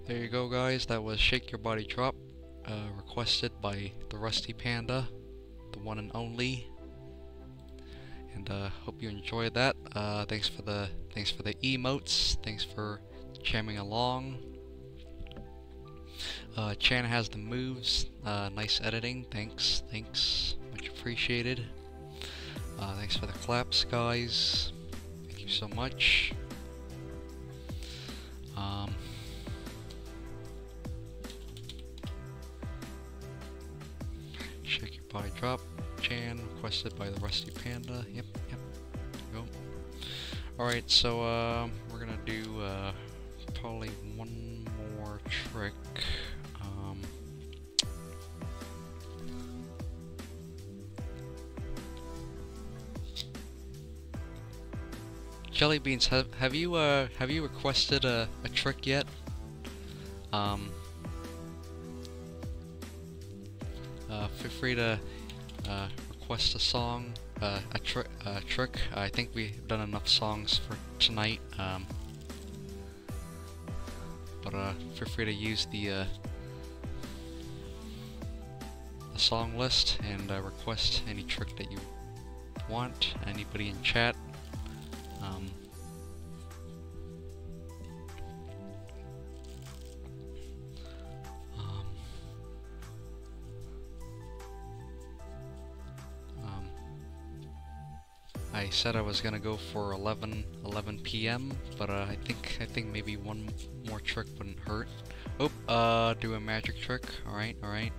There you
go, guys. That was Shake Your Body Drop, uh, requested by the Rusty Panda, the one and only. And uh, hope you enjoyed that. Uh, thanks for the thanks for the emotes. Thanks for jamming along. Uh, Chan has the moves. Uh, nice editing. Thanks. Thanks. Much appreciated. Uh, thanks for the claps, guys. Thank you so much. Um, body drop. Chan requested by the Rusty Panda. Yep, yep. Go. Alright, so uh, we're gonna do uh, probably one more trick. Um, Jelly beans, have have you uh have you requested a, a trick yet? Um, feel free to uh, request a song, uh, a, a trick. I think we've done enough songs for tonight. Um, but uh, feel free to use the uh, the song list and uh, request any trick that you want. Anybody in chat. Said I was gonna go for 11 11 p.m. but uh, I think I think maybe one more trick wouldn't hurt. Oh, uh, do a magic trick. All right, all right.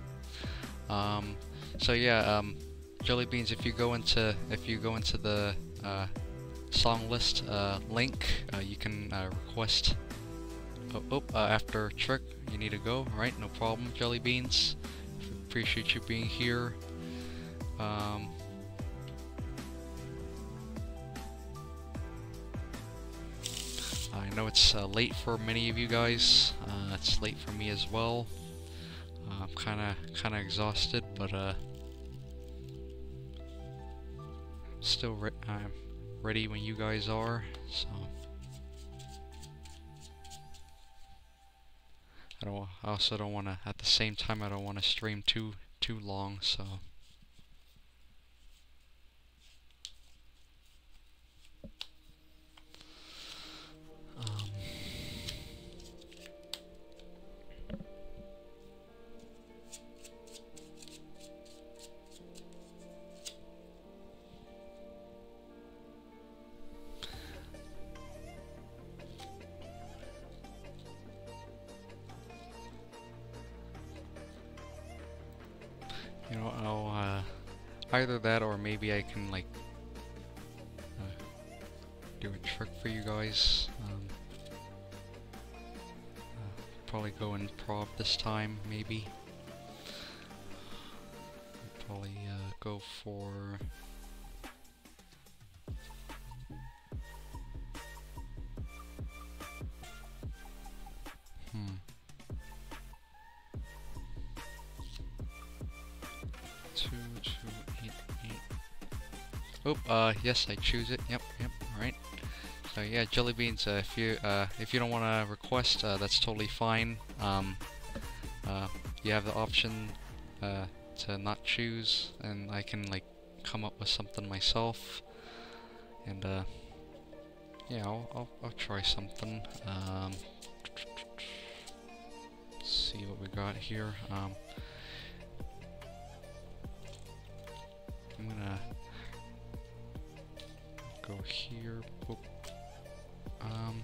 Um, so yeah, um, jelly beans. If you go into if you go into the uh, song list uh, link, uh, you can uh, request. Oh, oh after trick, you need to go. All right, no problem. Jelly beans. Appreciate you being here. Um, I know it's uh, late for many of you guys. Uh, it's late for me as well. Uh, I'm kind of kind of exhausted, but uh, still re I'm ready when you guys are. So I don't. I also don't want to. At the same time, I don't want to stream too too long. So. Either that or maybe I can like uh, do a trick for you guys. Um, uh, probably go improv this time, maybe. Probably uh, go for. Oh, uh, yes, I choose it. Yep, yep. All right. So yeah, jelly beans. Uh, if you uh, if you don't want to request, uh, that's totally fine. Um, uh, you have the option uh, to not choose, and I can like come up with something myself. And uh, yeah, I'll, I'll I'll try something. Um, see what we got here. Um, I'm gonna go here. Um.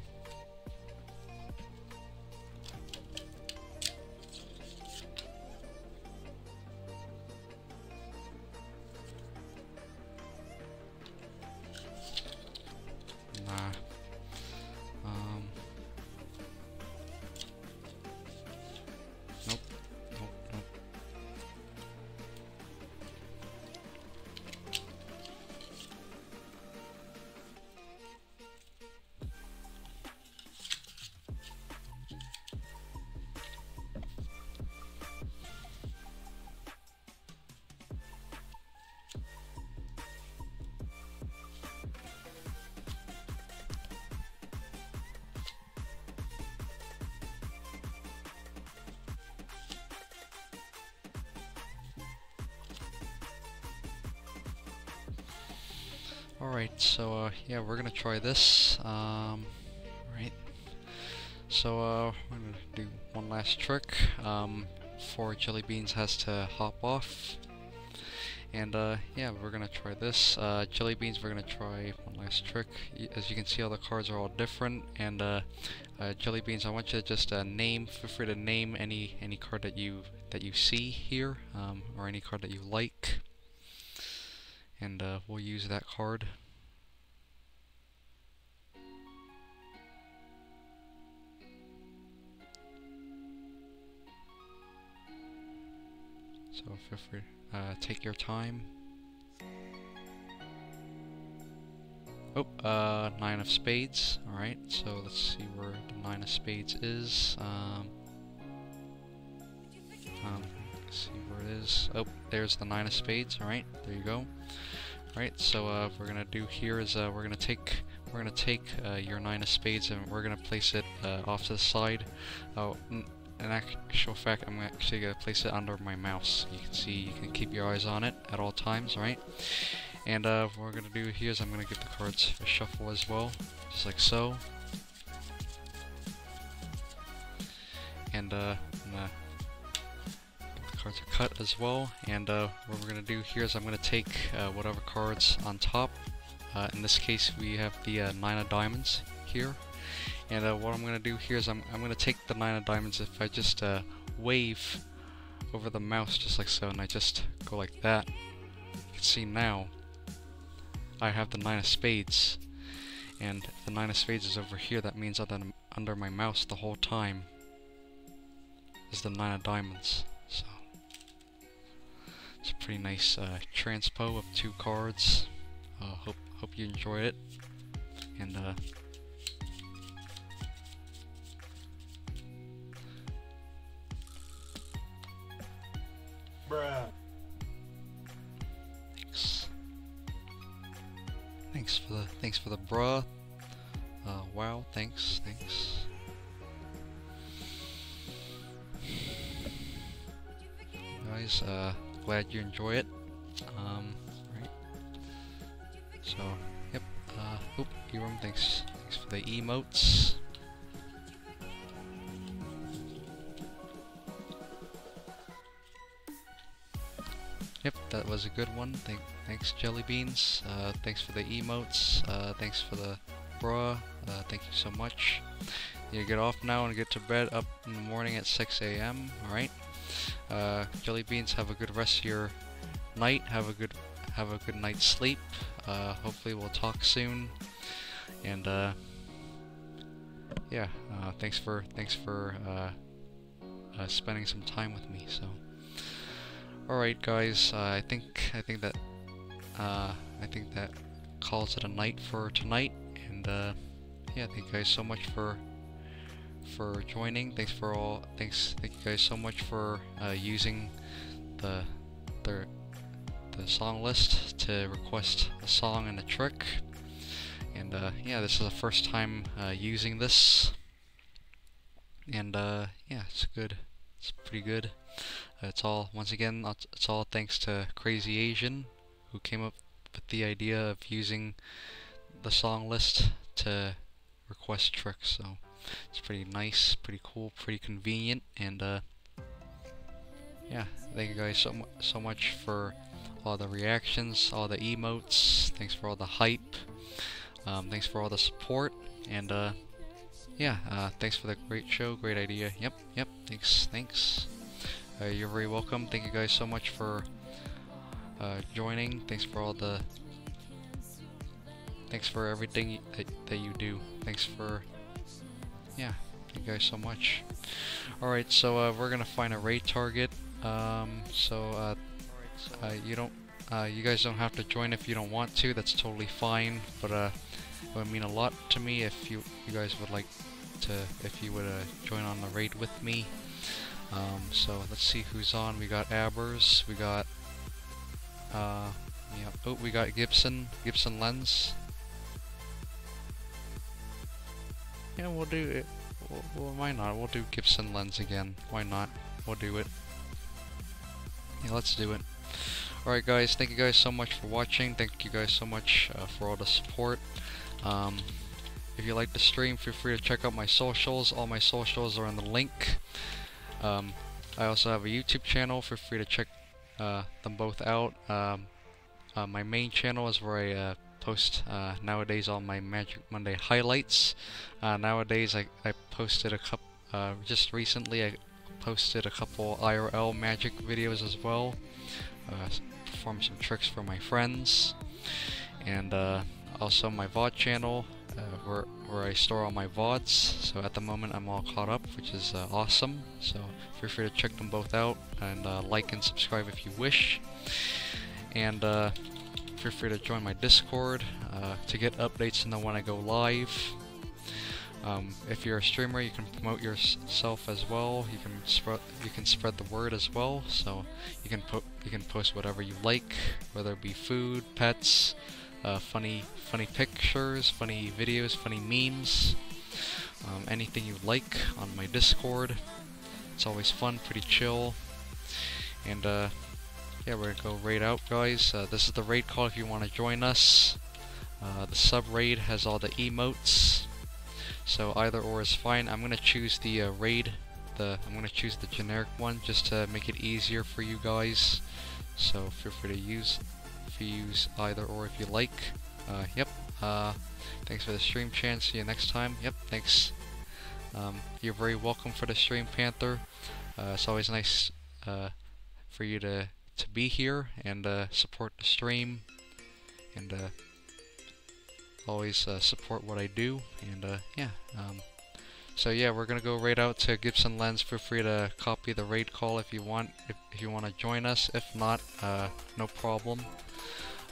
Alright, so uh, yeah, we're gonna try this. Um, right. So uh, we're gonna do one last trick. Um, before Jelly Beans has to hop off. And uh, yeah, we're gonna try this. Uh, Jelly Beans, we're gonna try one last trick. Y- As you can see, all the cards are all different. And uh, uh, Jelly Beans, I want you to just uh, name. Feel free to name any any card that you that you see here, um, or any card that you like and uh, we'll use that card. So feel free, uh, take your time. Oh, uh, nine of spades. All right, so let's see where the nine of spades is. Um, um, see where it is. Oh, there's the nine of spades. All right, there you go. Right, so uh, what we're gonna do here is uh, we're gonna take we're gonna take uh, your nine of spades and we're gonna place it uh, off to the side. Oh, in actual fact, I'm actually gonna place it under my mouse. You can see you can keep your eyes on it at all times, right? And uh, what we're gonna do here is I'm gonna give the cards a shuffle as well, just like so. And uh, I'm gonna cards are cut as well. And uh, what we're going to do here is I'm going to take uh, whatever cards on top. Uh, in this case we have the uh, nine of diamonds here. And uh, what I'm going to do here is I'm, I'm going to take the nine of diamonds. If I just uh, wave over the mouse just like so and I just go like that you can see now I have the nine of spades. And the nine of spades is over here. That means under, under my mouse the whole time is the nine of diamonds it's a pretty nice uh, transpo of two cards. Uh, hope hope you enjoyed it. And uh,
Bruh.
thanks. Thanks for the thanks for the bruh. Uh, wow, thanks, thanks. Guys, uh, glad you enjoy it. Um, right. So, yep. Uh, oop, thanks. Thanks for the emotes. Yep, that was a good one. Thank, thanks, Jelly Beans. Uh, thanks for the emotes. Uh, thanks for the bruh. Uh, thank you so much. You get off now and get to bed up in the morning at 6 a.m. Alright. Uh, Jelly Beans, have a good rest of your night. Have a good have a good night's sleep. Uh, hopefully we'll talk soon. And uh, yeah, uh, thanks for thanks for uh, uh, spending some time with me. So, all right, guys, I think I think that I think that calls it a night for tonight. And yeah, thank you guys so much for for joining. Thanks for all. Thanks, thank you guys so much for uh, using the the the song list to request a song and a trick. And uh, yeah, this is the first time uh, using this. And uh, yeah, it's good. It's pretty good. It's all, once again, it's all thanks to Crazy Asian, who came up with the idea of using the song list to request tricks. So it's pretty nice, pretty cool, pretty convenient, and uh, yeah, thank you guys so so much for all the reactions, all the emotes. Thanks for all the hype. Um, thanks for all the support, and uh, yeah, uh, thanks for the great show, great idea. Yep, yep. Thanks, thanks. Uh, you're very welcome. Thank you guys so much for uh, joining. Thanks for all the. Thanks for everything that, that you do. Thanks for. Yeah, thank you guys so much. Alright, so uh, we're gonna find a raid target. Um, so uh, uh, you don't. Uh, you guys don't have to join if you don't want to. That's totally fine. But uh, it would mean a lot to me if you you guys would like to if you would uh, join on the raid with me. Um, so let's see who's on. We got Abers. We got yeah. Oh, we got Gibson. Gibson Lens. Yeah, we'll do it. Well, why not? We'll do Gibson Lens again. Why not? We'll do it. Yeah, let's do it. Alright guys, thank you guys so much for watching. Thank you guys so much uh, for all the support. Um, if you like the stream, feel free to check out my socials. All my socials are in the link. Um, I also have a YouTube channel. Feel free to check uh, them both out. Um, uh, my main channel is where I uh, post uh, nowadays all my Magic Monday highlights. Uh, nowadays, I, I posted a couple. Uh, just recently, I posted a couple IRL Magic videos as well. Uh, performed some tricks for my friends, and uh, also my VOD channel, uh, where where I store all my VODs. So at the moment, I'm all caught up, which is awesome. So feel free to check them both out and like and subscribe if you wish. And feel free to join my Discord uh, to get updates and know when I go live. Um, if you're a streamer, you can promote yourself as well. You can spread you can spread the word as well. So you can put you can post whatever you like, whether it be food, pets, uh, funny funny pictures, funny videos, funny memes, um, anything you like on my Discord. It's always fun, pretty chill, and uh, yeah, we're gonna go raid out, guys. Uh, this is the raid call if you want to join us. Uh, the sub raid has all the emotes, so either or is fine. I'm gonna choose the uh, raid. The I'm gonna choose the generic one just to make it easier for you guys. So feel free to use use either or if you like. Uh, yep. Uh, thanks for the stream, Chan. See you next time. Yep. Thanks. Um, you're very welcome for the stream, Panther. Uh, it's always nice for you to to be here and uh, support the stream and uh, always uh, support what I do and uh, yeah um, so yeah we're gonna go right out to Gibson Lens. Feel free to copy the raid call if you want if, if you want to join us. If not uh, no problem.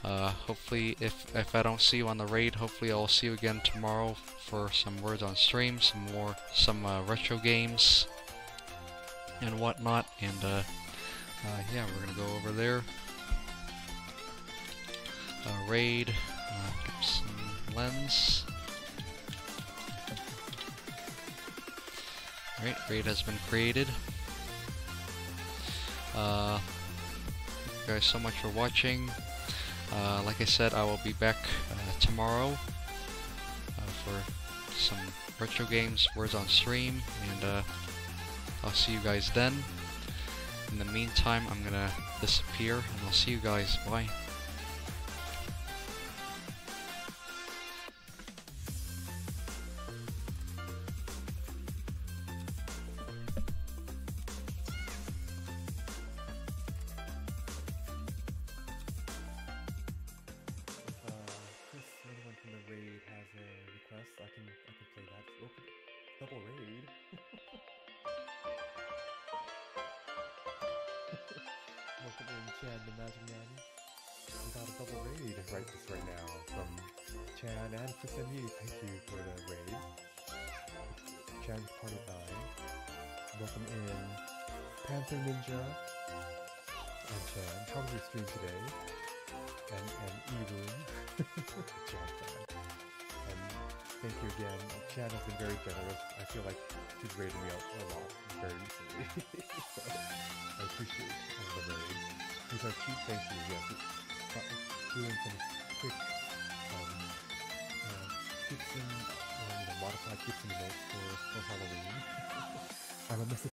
Uh, hopefully if, if I don't see you on the raid hopefully I'll see you again tomorrow for some words on stream some more some retro games and whatnot. And uh, yeah, we're gonna go over there. Uh, raid, uh, Gibson lens. Alright, raid has been created. Uh, thank you guys so much for watching. Uh, like I said, I will be back uh, tomorrow uh, for some retro games, words on stream, and uh, I'll see you guys then. In the meantime, I'm gonna disappear, and I'll see you guys. Bye.
Raid right this right now from Chan and and you. Thank you for the raid. Chan's Party. Welcome in, Panther Ninja,
and Chan. How was your stream today? And and Eram, Chan. And thank you again. Chan has been very generous. I feel like she's rated me out a lot very recently. so I appreciate the raids. These are cheap, thank you. Yes, doing some quick um, uh, Gibson, uh, you know, modified Gibson notes for, for Halloween. A Mr.